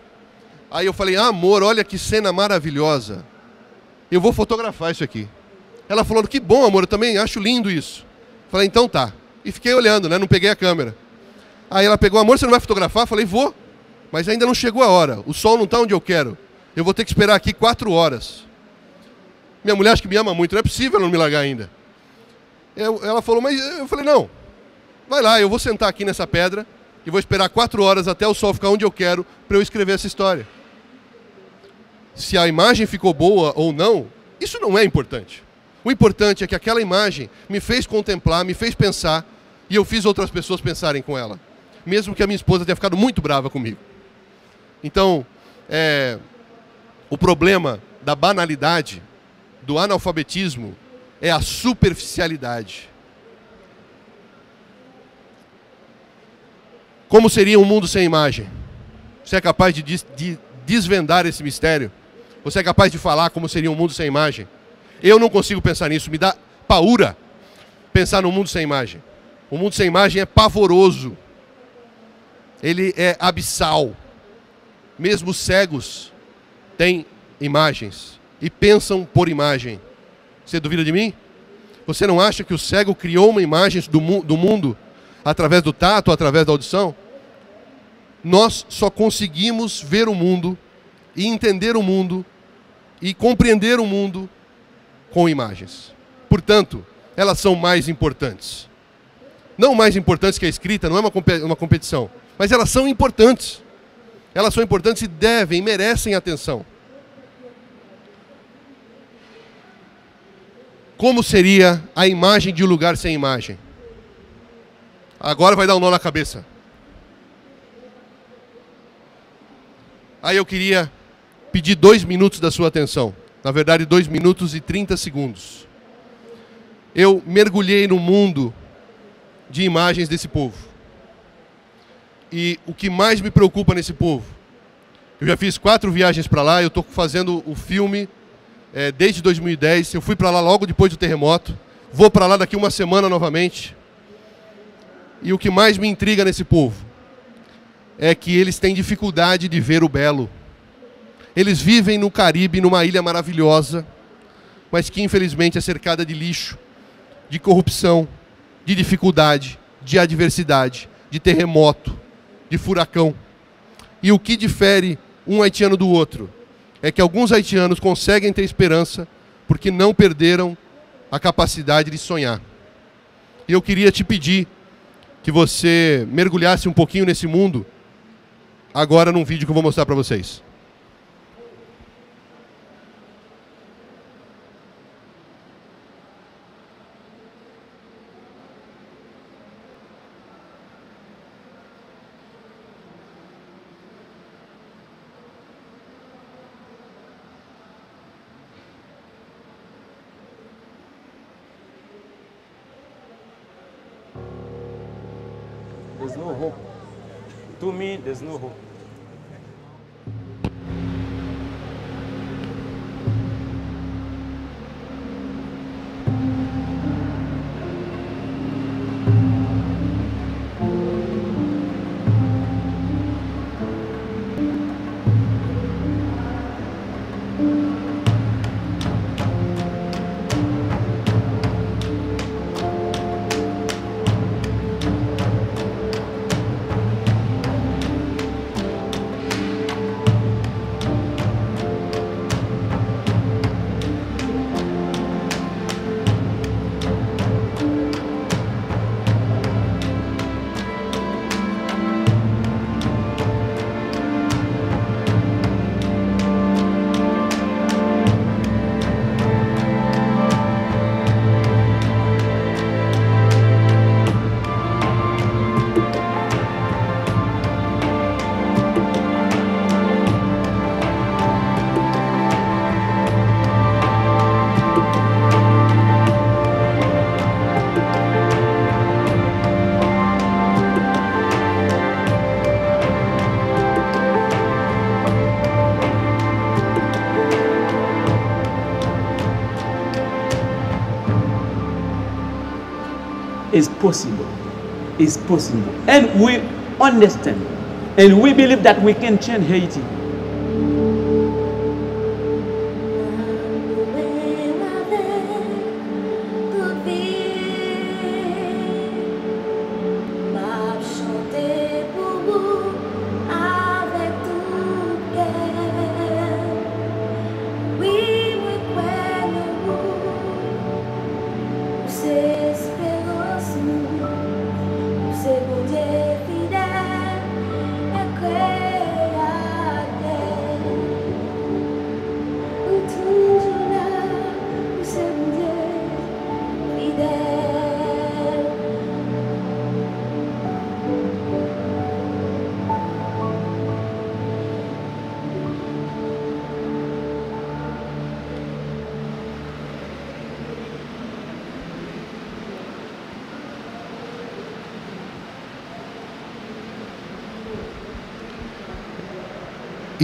Aí eu falei, ah, amor, olha que cena maravilhosa. Eu vou fotografar isso aqui. Ela falou, que bom, amor, eu também acho lindo isso. Falei, então tá. E fiquei olhando, né? Não peguei a câmera. Aí ela pegou, amor, você não vai fotografar? Falei, vou. Mas ainda não chegou a hora. O sol não está onde eu quero. Eu vou ter que esperar aqui quatro horas. Minha mulher acho que me ama muito, não é possível não me largar ainda. Eu, ela falou, mas eu falei, não. Vai lá, eu vou sentar aqui nessa pedra e vou esperar quatro horas até o sol ficar onde eu quero para eu escrever essa história. Se a imagem ficou boa ou não, isso não é importante. O importante é que aquela imagem me fez contemplar, me fez pensar e eu fiz outras pessoas pensarem com ela. Mesmo que a minha esposa tenha ficado muito brava comigo. Então, é, o problema da banalidade, do analfabetismo, é a superficialidade. Como seria um mundo sem imagem? Você é capaz de, de desvendar esse mistério? Você é capaz de falar como seria um mundo sem imagem? Eu não consigo pensar nisso, me dá paura pensar num mundo sem imagem. O mundo sem imagem é pavoroso. Ele é abissal. Mesmo cegos têm imagens e pensam por imagem. Você duvida de mim? Você não acha que o cego criou uma imagem do, mu do mundo através do tato, através da audição? Nós só conseguimos ver o mundo e entender o mundo e compreender o mundo com imagens. Portanto, elas são mais importantes. Não mais importantes que a escrita, não é uma, uma competição, mas elas são importantes. Elas são importantes e devem, merecem atenção. Como seria a imagem de um lugar sem imagem? Agora vai dar um nó na cabeça. Aí eu queria pedir dois minutos da sua atenção. Na verdade, dois minutos e 30 segundos. Eu mergulhei no mundo de imagens desse povo. E o que mais me preocupa nesse povo? Eu já fiz quatro viagens para lá, eu estou fazendo o filme é, desde 2010. Eu fui para lá logo depois do terremoto. Vou para lá daqui uma semana novamente. E o que mais me intriga nesse povo é que eles têm dificuldade de ver o belo. Eles vivem no Caribe, numa ilha maravilhosa, mas que infelizmente é cercada de lixo, de corrupção, de dificuldade, de adversidade, de terremoto, de furacão. E o que difere um haitiano do outro é que alguns haitianos conseguem ter esperança porque não perderam a capacidade de sonhar. E eu queria te pedir que você mergulhasse um pouquinho nesse mundo agora num vídeo que eu vou mostrar para vocês. To me, possible. It's possible. And we understand. And we believe that we can change Haiti.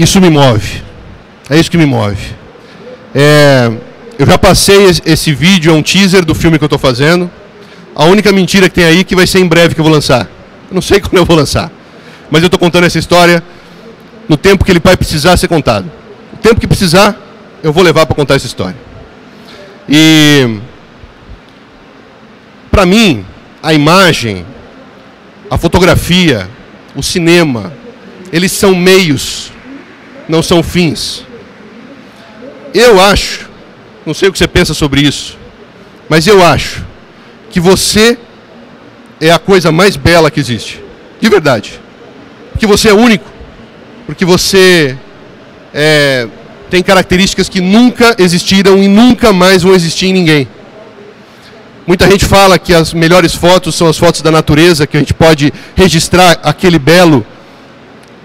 Isso me move. É isso que me move. É, eu já passei esse, vídeo, é um teaser do filme que eu estou fazendo. A única mentira que tem aí é que vai ser em breve que eu vou lançar. Eu não sei [LAUGHS] quando eu vou lançar. Mas eu estou contando essa história no tempo que ele vai precisar ser contado. O tempo que precisar, eu vou levar para contar essa história. E para mim, a imagem, a fotografia, o cinema, eles são meios, não são fins. Eu acho, não sei o que você pensa sobre isso, mas eu acho que você é a coisa mais bela que existe. De verdade. Porque você é único. Porque você é, tem características que nunca existiram e nunca mais vão existir em ninguém. Muita gente fala que as melhores fotos são as fotos da natureza, que a gente pode registrar aquele belo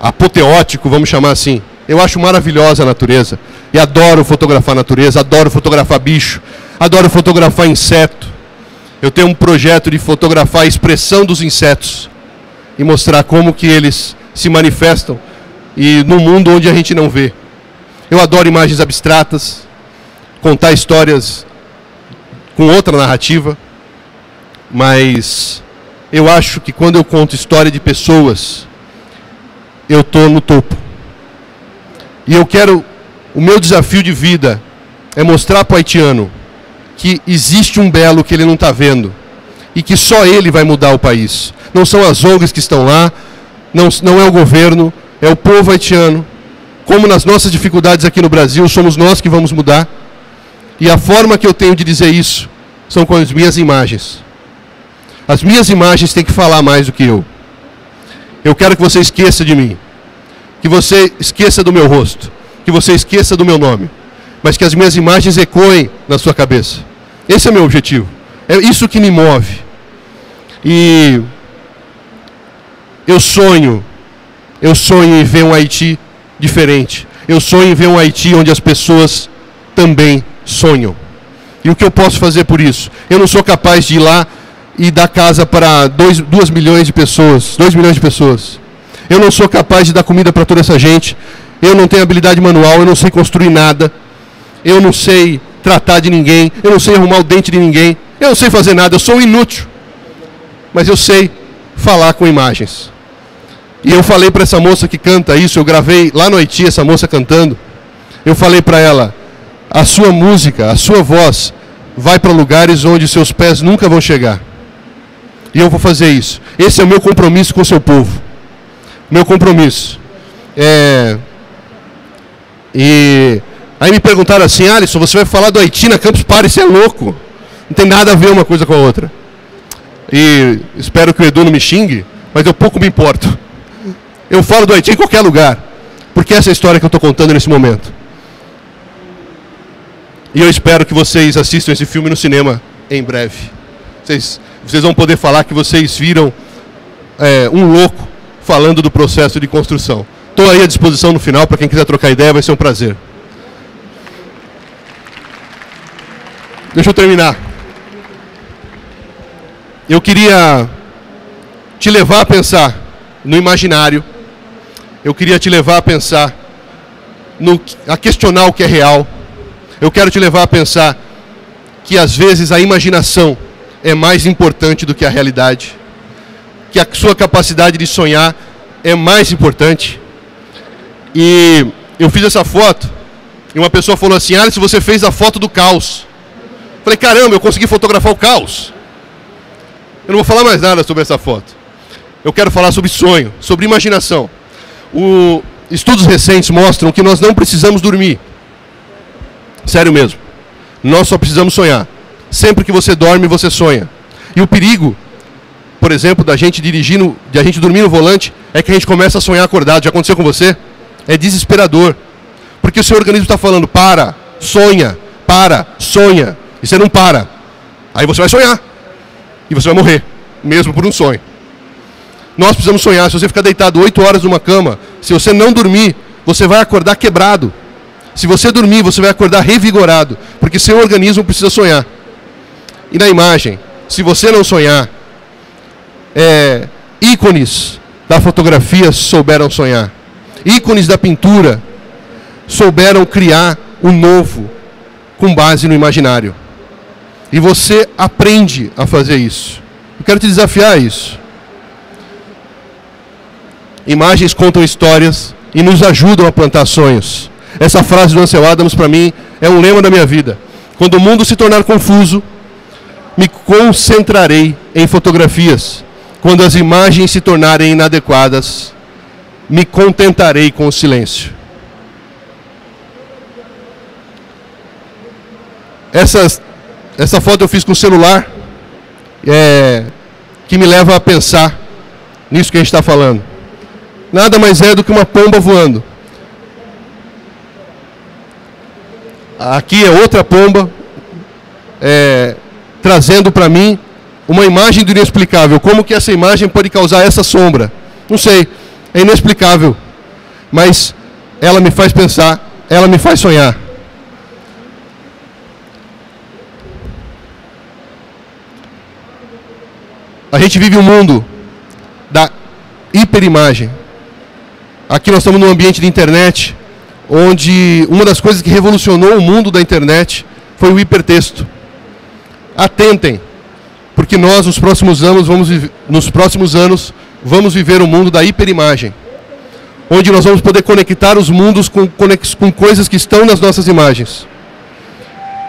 apoteótico, vamos chamar assim. Eu acho maravilhosa a natureza. E adoro fotografar a natureza, adoro fotografar bicho, adoro fotografar inseto. Eu tenho um projeto de fotografar a expressão dos insetos e mostrar como que eles se manifestam e no mundo onde a gente não vê. Eu adoro imagens abstratas, contar histórias com outra narrativa, mas eu acho que quando eu conto história de pessoas, eu estou no topo. E eu quero, o meu desafio de vida é mostrar para o haitiano que existe um belo que ele não está vendo e que só ele vai mudar o país. Não são as ONGs que estão lá, não, não é o governo, é o povo haitiano. Como nas nossas dificuldades aqui no Brasil, somos nós que vamos mudar. E a forma que eu tenho de dizer isso são com as minhas imagens. As minhas imagens têm que falar mais do que eu. Eu quero que você esqueça de mim. Que você esqueça do meu rosto. Que você esqueça do meu nome. Mas que as minhas imagens ecoem na sua cabeça. Esse é o meu objetivo. É isso que me move. E eu sonho, eu sonho em ver um Haiti diferente. Eu sonho em ver um Haiti onde as pessoas também sonham. E o que eu posso fazer por isso? Eu não sou capaz de ir lá e dar casa para 2 milhões de pessoas, 2 milhões de pessoas. Eu não sou capaz de dar comida para toda essa gente. Eu não tenho habilidade manual, eu não sei construir nada. Eu não sei tratar de ninguém, eu não sei arrumar o dente de ninguém. Eu não sei fazer nada, eu sou inútil. Mas eu sei falar com imagens. E eu falei para essa moça que canta isso, eu gravei lá no Haiti essa moça cantando. Eu falei para ela: a sua música, a sua voz vai para lugares onde seus pés nunca vão chegar. E eu vou fazer isso. Esse é o meu compromisso com o seu povo. Meu compromisso. É... E aí me perguntaram assim, Alisson, você vai falar do Haiti na Campus Party, você é louco. Não tem nada a ver uma coisa com a outra. E espero que o Edu não me xingue, mas eu pouco me importo. Eu falo do Haiti em qualquer lugar, porque essa é a história que eu estou contando nesse momento. E eu espero que vocês assistam esse filme no cinema em breve. Vocês, vocês vão poder falar que vocês viram é, um louco falando do processo de construção. Estou aí à disposição no final para quem quiser trocar ideia, vai ser um prazer. Deixa eu terminar. Eu queria te levar a pensar no imaginário. Eu queria te levar a pensar no, a questionar o que é real. Eu quero te levar a pensar que às vezes a imaginação é mais importante do que a realidade, que a sua capacidade de sonhar é mais importante. E eu fiz essa foto e uma pessoa falou assim: Alice, você fez a foto do caos. Falei, caramba, eu consegui fotografar o caos. Eu não vou falar mais nada sobre essa foto. Eu quero falar sobre sonho, sobre imaginação. O, estudos recentes mostram que nós não precisamos dormir. Sério mesmo. Nós só precisamos sonhar. Sempre que você dorme, você sonha. E o perigo, por exemplo, da gente dirigir, no, de a gente dormir no volante, é que a gente começa a sonhar acordado. Já aconteceu com você? É desesperador. Porque o seu organismo está falando, para, sonha, para, sonha. E você não para. Aí você vai sonhar. E você vai morrer, mesmo por um sonho. Nós precisamos sonhar. Se você ficar deitado oito horas numa cama, se você não dormir, você vai acordar quebrado. Se você dormir, você vai acordar revigorado, porque seu organismo precisa sonhar. E na imagem, se você não sonhar, é, ícones da fotografia souberam sonhar. Ícones da pintura souberam criar o novo com base no imaginário. E você aprende a fazer isso. Eu quero te desafiar a isso. Imagens contam histórias e nos ajudam a plantar sonhos. Essa frase do Ansel Adams, para mim, é um lema da minha vida. Quando o mundo se tornar confuso, me concentrarei em fotografias. Quando as imagens se tornarem inadequadas, me contentarei com o silêncio. Essas, essa foto eu fiz com o celular, é, que me leva a pensar nisso que a gente está falando. Nada mais é do que uma pomba voando. Aqui é outra pomba, é, trazendo para mim uma imagem do inexplicável. Como que essa imagem pode causar essa sombra? Não sei, é inexplicável. Mas ela me faz pensar, ela me faz sonhar. A gente vive um mundo da hiperimagem. Aqui nós estamos num ambiente de internet, onde uma das coisas que revolucionou o mundo da internet foi o hipertexto. Atentem, porque nós nos próximos anos vamos nos próximos anos vamos viver o um mundo da hiperimagem, onde nós vamos poder conectar os mundos com, com coisas que estão nas nossas imagens.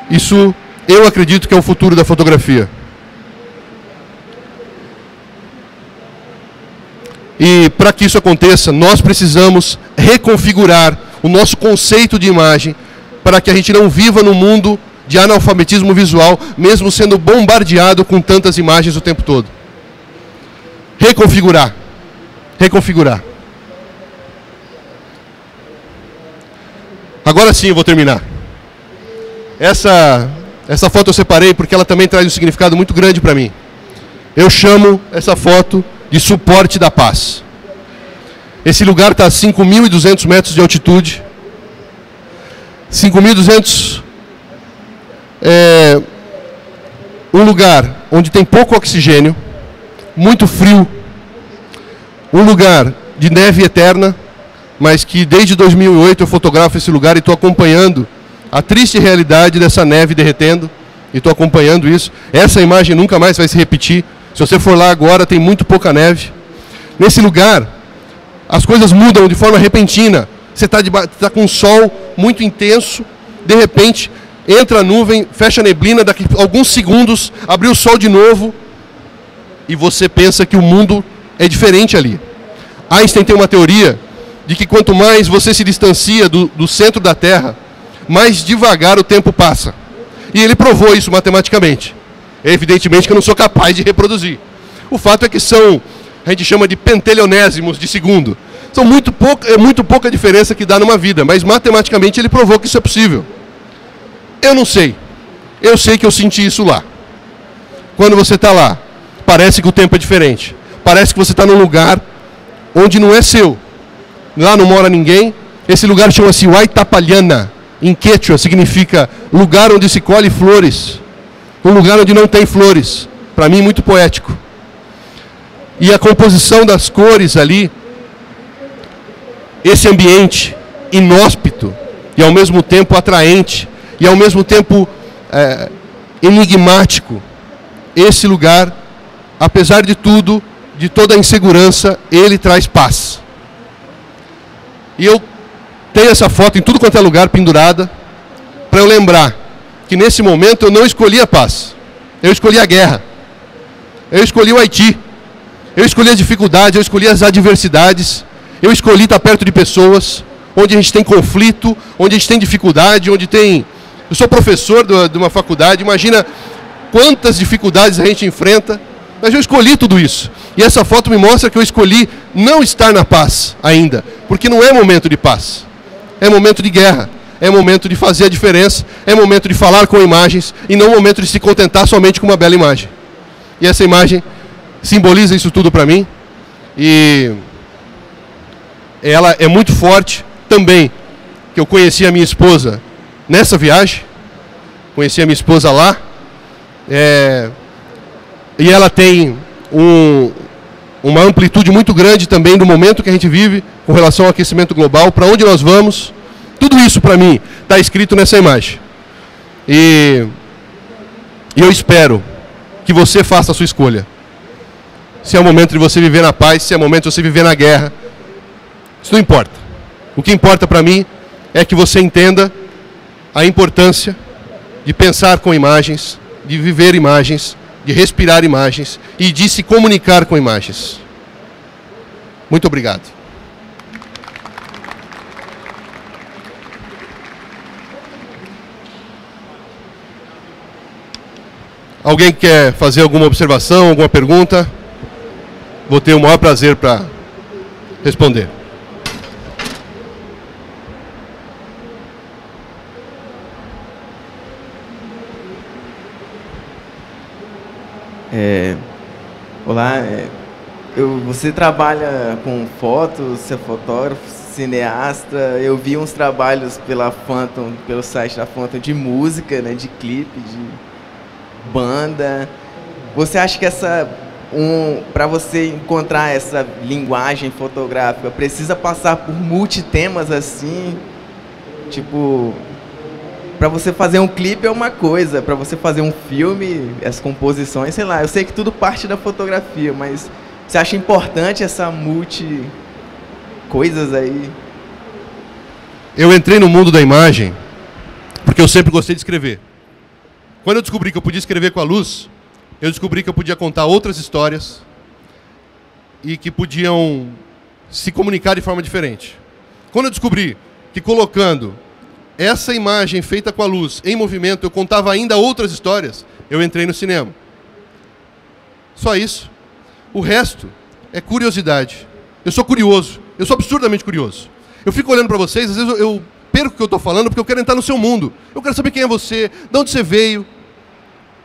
Isso eu acredito que é o futuro da fotografia. E para que isso aconteça, nós precisamos reconfigurar o nosso conceito de imagem para que a gente não viva no mundo de analfabetismo visual, mesmo sendo bombardeado com tantas imagens o tempo todo. Reconfigurar. Reconfigurar. Agora sim eu vou terminar. Essa, essa foto eu separei porque ela também traz um significado muito grande para mim. Eu chamo essa foto de suporte da paz. Esse lugar está a 5.200 metros de altitude. 5.200 é um lugar onde tem pouco oxigênio, muito frio, um lugar de neve eterna, mas que desde 2008 eu fotografo esse lugar e estou acompanhando a triste realidade dessa neve derretendo e estou acompanhando isso. Essa imagem nunca mais vai se repetir. Se você for lá agora, tem muito pouca neve. Nesse lugar, as coisas mudam de forma repentina. Você está tá com um sol muito intenso, de repente entra a nuvem, fecha a neblina, daqui a alguns segundos abriu o sol de novo e você pensa que o mundo é diferente ali. Einstein tem uma teoria de que quanto mais você se distancia do, do centro da Terra, mais devagar o tempo passa. E ele provou isso matematicamente. Evidentemente que eu não sou capaz de reproduzir. O fato é que são, a gente chama de pentelionésimos de segundo. São muito pouca, é muito pouca diferença que dá numa vida, mas matematicamente ele provou que isso é possível. Eu não sei. Eu sei que eu senti isso lá. Quando você está lá, parece que o tempo é diferente. Parece que você está num lugar onde não é seu. Lá não mora ninguém. Esse lugar chama-se Waitapalhana. Em Quechua significa lugar onde se colhe flores um lugar onde não tem flores. Para mim, muito poético. E a composição das cores ali, esse ambiente inóspito e ao mesmo tempo atraente e ao mesmo tempo é, enigmático, esse lugar, apesar de tudo, de toda a insegurança, ele traz paz. E eu tenho essa foto em tudo quanto é lugar pendurada, para eu lembrar que nesse momento eu não escolhi a paz, eu escolhi a guerra, eu escolhi o Haiti, eu escolhi a dificuldade, eu escolhi as adversidades, eu escolhi estar perto de pessoas onde a gente tem conflito, onde a gente tem dificuldade, onde tem. Eu sou professor de uma faculdade, imagina quantas dificuldades a gente enfrenta, mas eu escolhi tudo isso. E essa foto me mostra que eu escolhi não estar na paz ainda, porque não é momento de paz, é momento de guerra, é momento de fazer a diferença, é momento de falar com imagens e não momento de se contentar somente com uma bela imagem. E essa imagem simboliza isso tudo para mim. E ela é muito forte também, que eu conheci a minha esposa nessa viagem, conheci a minha esposa lá, é, e ela tem um, uma amplitude muito grande também do momento que a gente vive com relação ao aquecimento global, para onde nós vamos. Tudo isso para mim está escrito nessa imagem. E, e eu espero que você faça a sua escolha. Se é o momento de você viver na paz, se é o momento de você viver na guerra, isso não importa. O que importa para mim é que você entenda a importância de pensar com imagens, de viver imagens, de respirar imagens e de se comunicar com imagens. Muito obrigado. Alguém quer fazer alguma observação, alguma pergunta? Vou ter o maior prazer para responder. É, olá, é, eu, você trabalha com fotos, você é fotógrafo, cineasta. Eu vi uns trabalhos pela Phantom, pelo site da Phantom de música, né, de clipe, de banda. Você acha que essa um, para você encontrar essa linguagem fotográfica precisa passar por multitemas assim, tipo para você fazer um clipe é uma coisa, para você fazer um filme, as composições, sei lá, eu sei que tudo parte da fotografia, mas você acha importante essa multi coisas aí? Eu entrei no mundo da imagem porque eu sempre gostei de escrever. Quando eu descobri que eu podia escrever com a luz, eu descobri que eu podia contar outras histórias e que podiam se comunicar de forma diferente. Quando eu descobri que colocando essa imagem feita com a luz em movimento, eu contava ainda outras histórias, eu entrei no cinema. Só isso. O resto é curiosidade. Eu sou curioso. Eu sou absurdamente curioso. Eu fico olhando para vocês, às vezes eu, perco o que eu estou falando porque eu quero entrar no seu mundo. Eu quero saber quem é você, de onde você veio.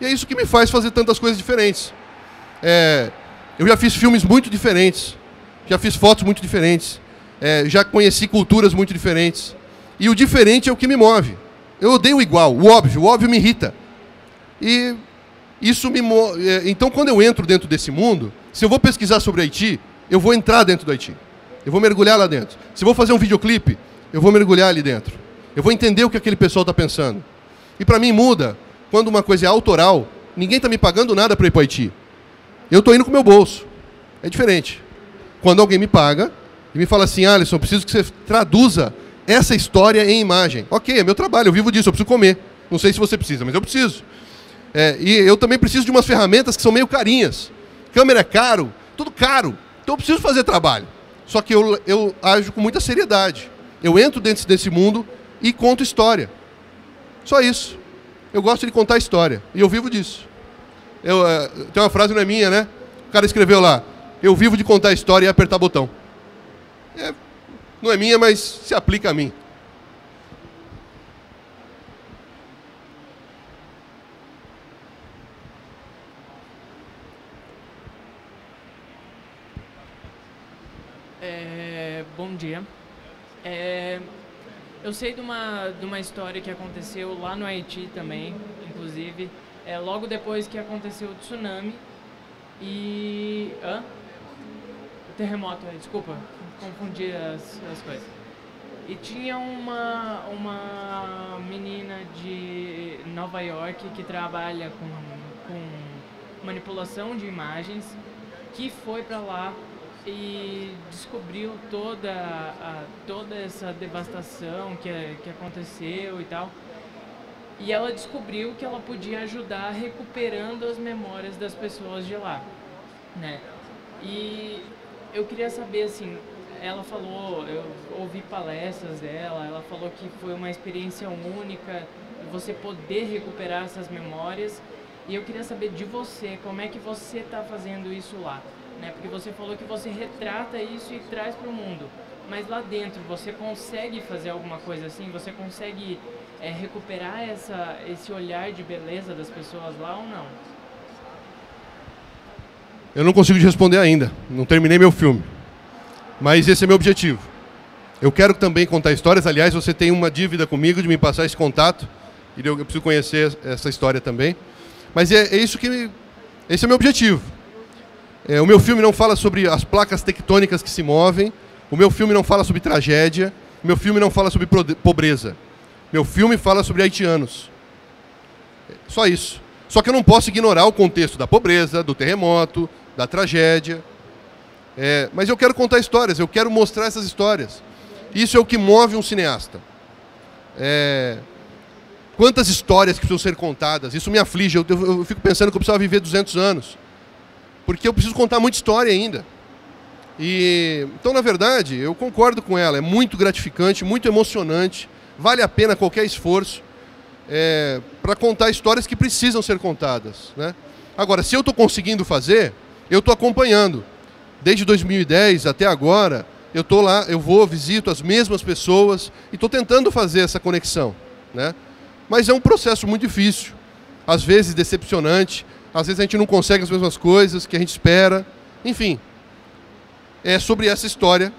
E é isso que me faz fazer tantas coisas diferentes. É, eu já fiz filmes muito diferentes, já fiz fotos muito diferentes, é, já conheci culturas muito diferentes. E o diferente é o que me move. Eu odeio o igual, o óbvio, o óbvio me irrita. E isso me move. É, então, quando eu entro dentro desse mundo, se eu vou pesquisar sobre Haiti, eu vou entrar dentro do Haiti. Eu vou mergulhar lá dentro. Se eu vou fazer um videoclipe, eu vou mergulhar ali dentro. Eu vou entender o que aquele pessoal está pensando. E para mim muda quando uma coisa é autoral, ninguém está me pagando nada para ir para Haiti. Eu estou indo com o meu bolso. É diferente. Quando alguém me paga e me fala assim, Alisson, preciso que você traduza essa história em imagem. Ok, é meu trabalho, eu vivo disso, eu preciso comer. Não sei se você precisa, mas eu preciso. É, e eu também preciso de umas ferramentas que são meio carinhas. Câmera é caro, tudo caro. Então eu preciso fazer trabalho. Só que eu, eu ajo com muita seriedade. Eu entro dentro desse mundo e conto história. Só isso. Eu gosto de contar história. E eu vivo disso. Eu, é, tem uma frase, não é minha, né? O cara escreveu lá: Eu vivo de contar história e apertar botão. É, não é minha, mas se aplica a mim. É, bom dia. É, eu sei de uma, de uma história que aconteceu lá no Haiti também, inclusive, é, logo depois que aconteceu o tsunami e... Hã? Terremoto, desculpa, confundi as, as coisas. E tinha uma, uma menina de Nova York que trabalha com, com manipulação de imagens que foi para lá e descobriu toda a, toda essa devastação que, que aconteceu e tal. E ela descobriu que ela podia ajudar recuperando as memórias das pessoas de lá, né? E eu queria saber assim, ela falou, eu ouvi palestras dela, ela falou que foi uma experiência única, você poder recuperar essas memórias. E eu queria saber de você, como é que você está fazendo isso lá? Né? Porque você falou que você retrata isso e traz para o mundo. Mas lá dentro, você consegue fazer alguma coisa assim? Você consegue é, recuperar essa, esse olhar de beleza das pessoas lá ou não? Eu não consigo te responder ainda. Não terminei meu filme. Mas esse é meu objetivo. Eu quero também contar histórias. Aliás, você tem uma dívida comigo de me passar esse contato. E eu preciso conhecer essa história também. Mas é, é isso que. Esse é meu objetivo. É, o meu filme não fala sobre as placas tectônicas que se movem. O meu filme não fala sobre tragédia. O meu filme não fala sobre pobreza. Meu filme fala sobre haitianos. Só isso. Só que eu não posso ignorar o contexto da pobreza, do terremoto, da tragédia. É, mas eu quero contar histórias, eu quero mostrar essas histórias. Isso é o que move um cineasta. É, quantas histórias que precisam ser contadas? Isso me aflige. Eu, eu, eu fico pensando que eu precisava viver 200 anos. Porque eu preciso contar muita história ainda. E, então, na verdade, eu concordo com ela. É muito gratificante, muito emocionante. Vale a pena qualquer esforço é, para contar histórias que precisam ser contadas. Né? Agora, se eu estou conseguindo fazer, eu estou acompanhando desde 2010 até agora, eu estou lá, eu vou, visito as mesmas pessoas e estou tentando fazer essa conexão. Né? Mas é um processo muito difícil, às vezes decepcionante, às vezes a gente não consegue as mesmas coisas que a gente espera. Enfim, é sobre essa história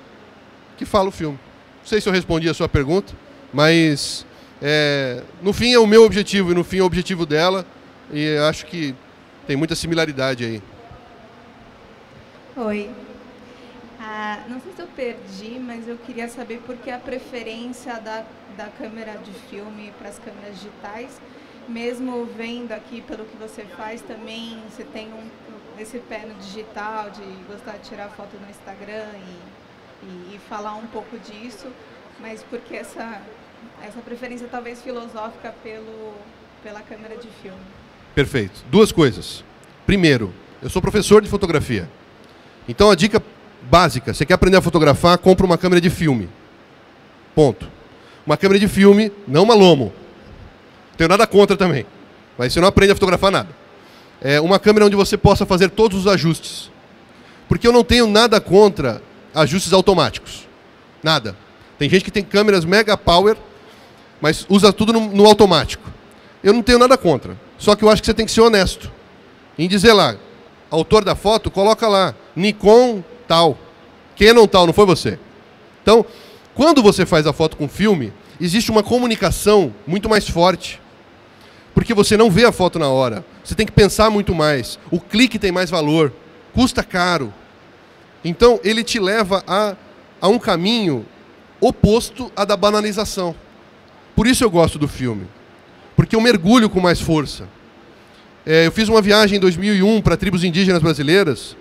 que fala o filme. Não sei se eu respondi a sua pergunta, mas é, no fim é o meu objetivo e no fim é o objetivo dela, e acho que tem muita similaridade aí. Oi. Ah, não sei se eu perdi, mas eu queria saber por que a preferência da, da câmera de filme para as câmeras digitais. Mesmo vendo aqui pelo que você faz, também você tem um, esse pé no digital, de gostar de tirar foto no Instagram e, e, e falar um pouco disso, mas por que essa, essa preferência talvez filosófica pelo, pela câmera de filme? Perfeito. Duas coisas. Primeiro, eu sou professor de fotografia. Então a dica básica, você quer aprender a fotografar, compra uma câmera de filme. Ponto. Uma câmera de filme, não uma Lomo. Tenho nada contra também. Mas você não aprende a fotografar nada. É uma câmera onde você possa fazer todos os ajustes. Porque eu não tenho nada contra ajustes automáticos. Nada. Tem gente que tem câmeras mega power, mas usa tudo no, no automático. Eu não tenho nada contra. Só que eu acho que você tem que ser honesto. Em dizer lá, autor da foto, coloca lá, Nikon tal, Canon tal, não foi você. Então, quando você faz a foto com filme, existe uma comunicação muito mais forte. Porque você não vê a foto na hora. Você tem que pensar muito mais. O clique tem mais valor. Custa caro. Então, ele te leva a, a um caminho oposto à da banalização. Por isso eu gosto do filme. Porque eu mergulho com mais força. É, eu fiz uma viagem em 2001 para tribos indígenas brasileiras.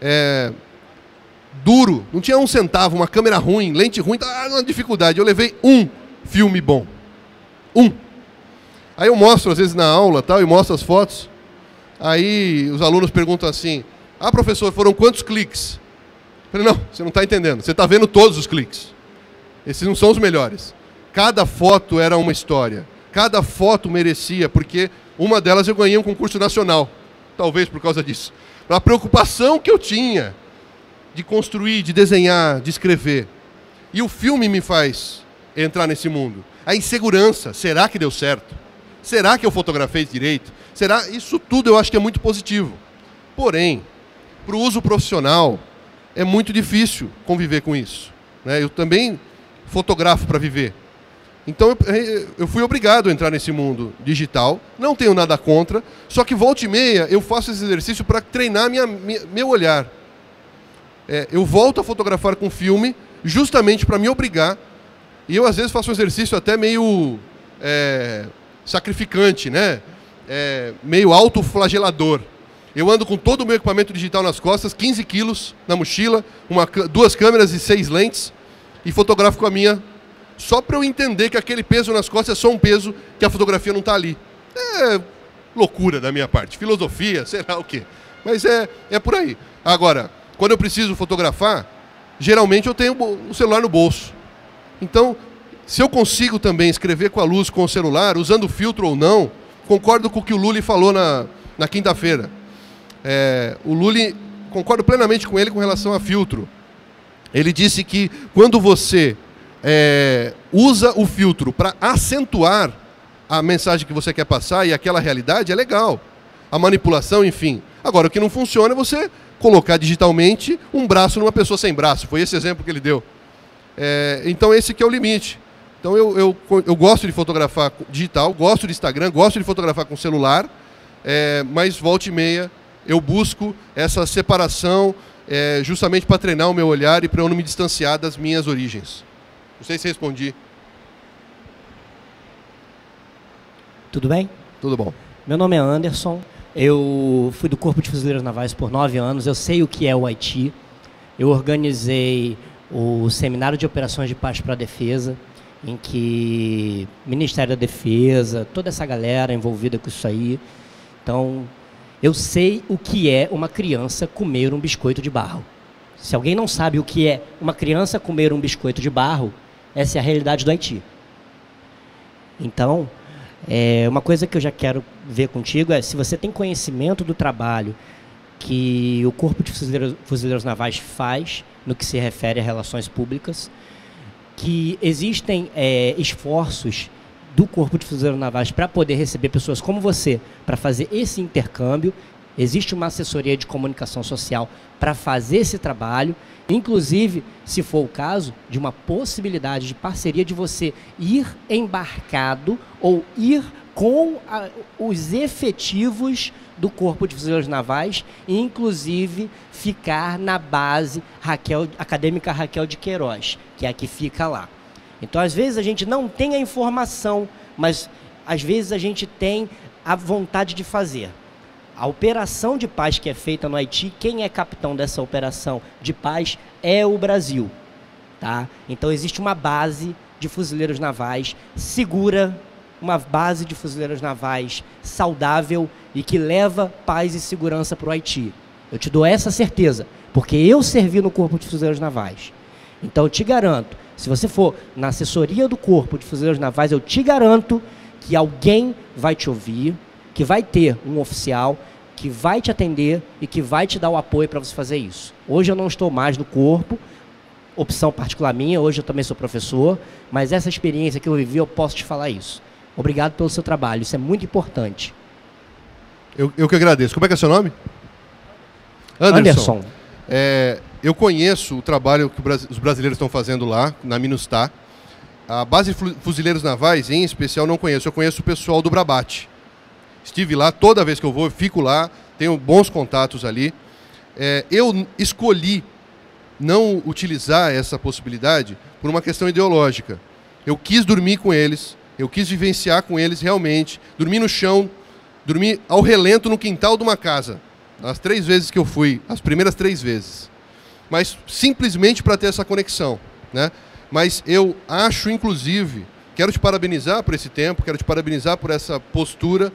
É, duro, não tinha um centavo, uma câmera ruim, lente ruim, tá uma dificuldade. Eu levei um filme bom. Um. Aí eu mostro, às vezes, na aula tal, e mostro as fotos. Aí os alunos perguntam assim: Ah, professor, foram quantos cliques? Eu falei, não, você não está entendendo. Você está vendo todos os cliques. Esses não são os melhores. Cada foto era uma história. Cada foto merecia, porque uma delas eu ganhei um concurso nacional, talvez por causa disso. A preocupação que eu tinha de construir, de desenhar, de escrever. E o filme me faz entrar nesse mundo. A insegurança, será que deu certo? Será que eu fotografei direito? Será? Isso tudo eu acho que é muito positivo. Porém, para o uso profissional, é muito difícil conviver com isso. Né? Eu também fotografo para viver. Então eu fui obrigado a entrar nesse mundo digital, não tenho nada contra, só que volta e meia eu faço esse exercício para treinar minha, minha, meu olhar. É, eu volto a fotografar com filme justamente para me obrigar, e eu às vezes faço um exercício até meio é, sacrificante, né? É, meio autoflagelador. Eu ando com todo o meu equipamento digital nas costas, 15 quilos na mochila, uma, duas câmeras e seis lentes, e fotografo com a minha, só para eu entender que aquele peso nas costas é só um peso, que a fotografia não está ali. É loucura da minha parte, filosofia, [LAUGHS] sei lá o quê. Mas é, é por aí. Agora, quando eu preciso fotografar, geralmente eu tenho o celular no bolso. Então, se eu consigo também escrever com a luz com o celular, usando filtro ou não, concordo com o que o Lully falou na, na quinta-feira. É, o Lully, concordo plenamente com ele com relação a filtro. Ele disse que quando você é, usa o filtro para acentuar a mensagem que você quer passar e aquela realidade, é legal. A manipulação, enfim. Agora, o que não funciona é você colocar digitalmente um braço numa pessoa sem braço. Foi esse exemplo que ele deu. É, então, esse que é o limite. Então, eu, eu, eu gosto de fotografar digital, gosto de Instagram, gosto de fotografar com celular, é, mas volta e meia eu busco essa separação é, justamente para treinar o meu olhar e para eu não me distanciar das minhas origens. Não sei se respondi. Tudo bem? Tudo bom. Meu nome é Anderson. Eu fui do Corpo de Fuzileiros Navais por nove anos. Eu sei o que é o Haiti. Eu organizei o Seminário de Operações de Paz para a Defesa, em que Ministério da Defesa, toda essa galera envolvida com isso aí. Então, eu sei o que é uma criança comer um biscoito de barro. Se alguém não sabe o que é uma criança comer um biscoito de barro, essa é a realidade do Haiti. Então, é, uma coisa que eu já quero ver contigo é se você tem conhecimento do trabalho que o Corpo de Fuzileiros, Fuzileiros Navais faz no que se refere a relações públicas, que existem é, esforços do Corpo de Fuzileiros Navais para poder receber pessoas como você para fazer esse intercâmbio. Existe uma assessoria de comunicação social para fazer esse trabalho, inclusive, se for o caso, de uma possibilidade de parceria de você ir embarcado ou ir com a- os efetivos do Corpo de Fuzileiros Navais e, inclusive, ficar na base Raquel, acadêmica Raquel de Queiroz, que é a que fica lá. Então, às vezes, a gente não tem a informação, mas às vezes a gente tem a vontade de fazer. A operação de paz que é feita no Haiti, quem é capitão dessa operação de paz é o Brasil. Tá? Então existe uma base de fuzileiros navais segura, uma base de fuzileiros navais saudável e que leva paz e segurança para o Haiti. Eu te dou essa certeza, porque eu servi no Corpo de Fuzileiros Navais. Então eu te garanto, se você for na assessoria do Corpo de Fuzileiros Navais, eu te garanto que alguém vai te ouvir, que vai ter um oficial que vai te atender e que vai te dar o apoio para você fazer isso. Hoje eu não estou mais no corpo, opção particular minha, hoje eu também sou professor, mas essa experiência que eu vivi, eu posso te falar isso. Obrigado pelo seu trabalho, isso é muito importante. Eu, eu que agradeço. Como é que é seu nome? Anderson. É, eu conheço o trabalho que os brasileiros estão fazendo lá, na Minustah. A base de fu- fuzileiros navais, em especial, não conheço. Eu conheço o pessoal do Brabate. Estive lá, toda vez que eu vou, eu fico lá, tenho bons contatos ali. É, eu escolhi não utilizar essa possibilidade por uma questão ideológica. Eu quis dormir com eles, eu quis vivenciar com eles realmente, dormir no chão, dormir ao relento no quintal de uma casa. As três vezes que eu fui, as primeiras três vezes. Mas simplesmente para ter essa conexão. Né? Mas eu acho, inclusive, quero te parabenizar por esse tempo, quero te parabenizar por essa postura.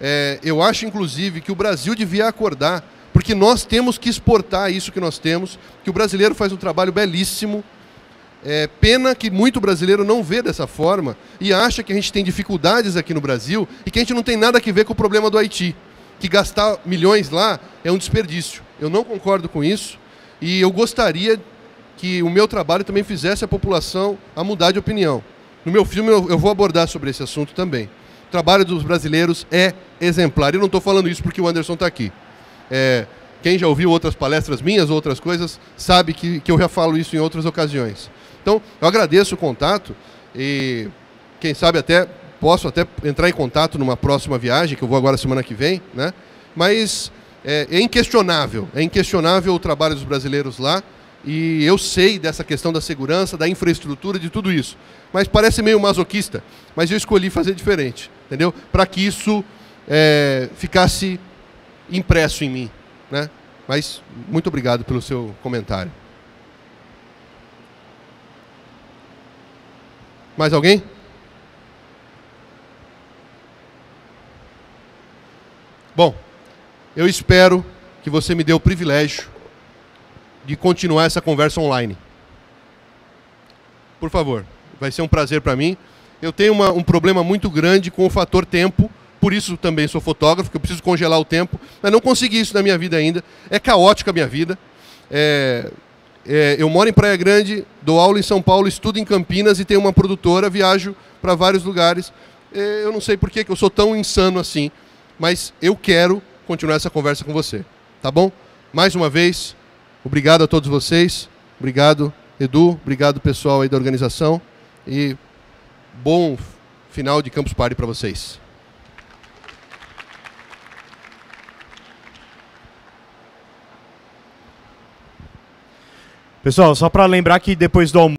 É, eu acho, inclusive, que o Brasil devia acordar, porque nós temos que exportar isso que nós temos, que o brasileiro faz um trabalho belíssimo. É, pena que muito brasileiro não vê dessa forma e acha que a gente tem dificuldades aqui no Brasil e que a gente não tem nada a ver com o problema do Haiti. Que gastar milhões lá é um desperdício. Eu não concordo com isso e eu gostaria que o meu trabalho também fizesse a população a mudar de opinião. No meu filme eu, eu vou abordar sobre esse assunto também. O trabalho dos brasileiros é exemplar. Eu não estou falando isso porque o Anderson está aqui. É, quem já ouviu outras palestras minhas, outras coisas, sabe que, que eu já falo isso em outras ocasiões. Então, eu agradeço o contato e quem sabe até posso até entrar em contato numa próxima viagem, que eu vou agora semana que vem, né? Mas é, é inquestionável, é inquestionável o trabalho dos brasileiros lá e eu sei dessa questão da segurança, da infraestrutura, de tudo isso. Mas parece meio masoquista, mas eu escolhi fazer diferente, entendeu? Para que isso é, ficasse impresso em mim, né? Mas muito obrigado pelo seu comentário. Mais alguém? Bom, eu espero que você me dê o privilégio de continuar essa conversa online. Por favor, vai ser um prazer para mim. Eu tenho uma, um problema muito grande com o fator tempo, por isso também sou fotógrafo, que eu preciso congelar o tempo, mas não consegui isso na minha vida ainda. É caótica a minha vida. É, é, eu moro em Praia Grande, dou aula em São Paulo, estudo em Campinas e tenho uma produtora, viajo para vários lugares. É, eu não sei por que eu sou tão insano assim, mas eu quero continuar essa conversa com você, tá bom? Mais uma vez, obrigado a todos vocês, obrigado Edu, obrigado pessoal aí da organização. E bom final de Campus Party para vocês. Pessoal, só para lembrar que depois do almoço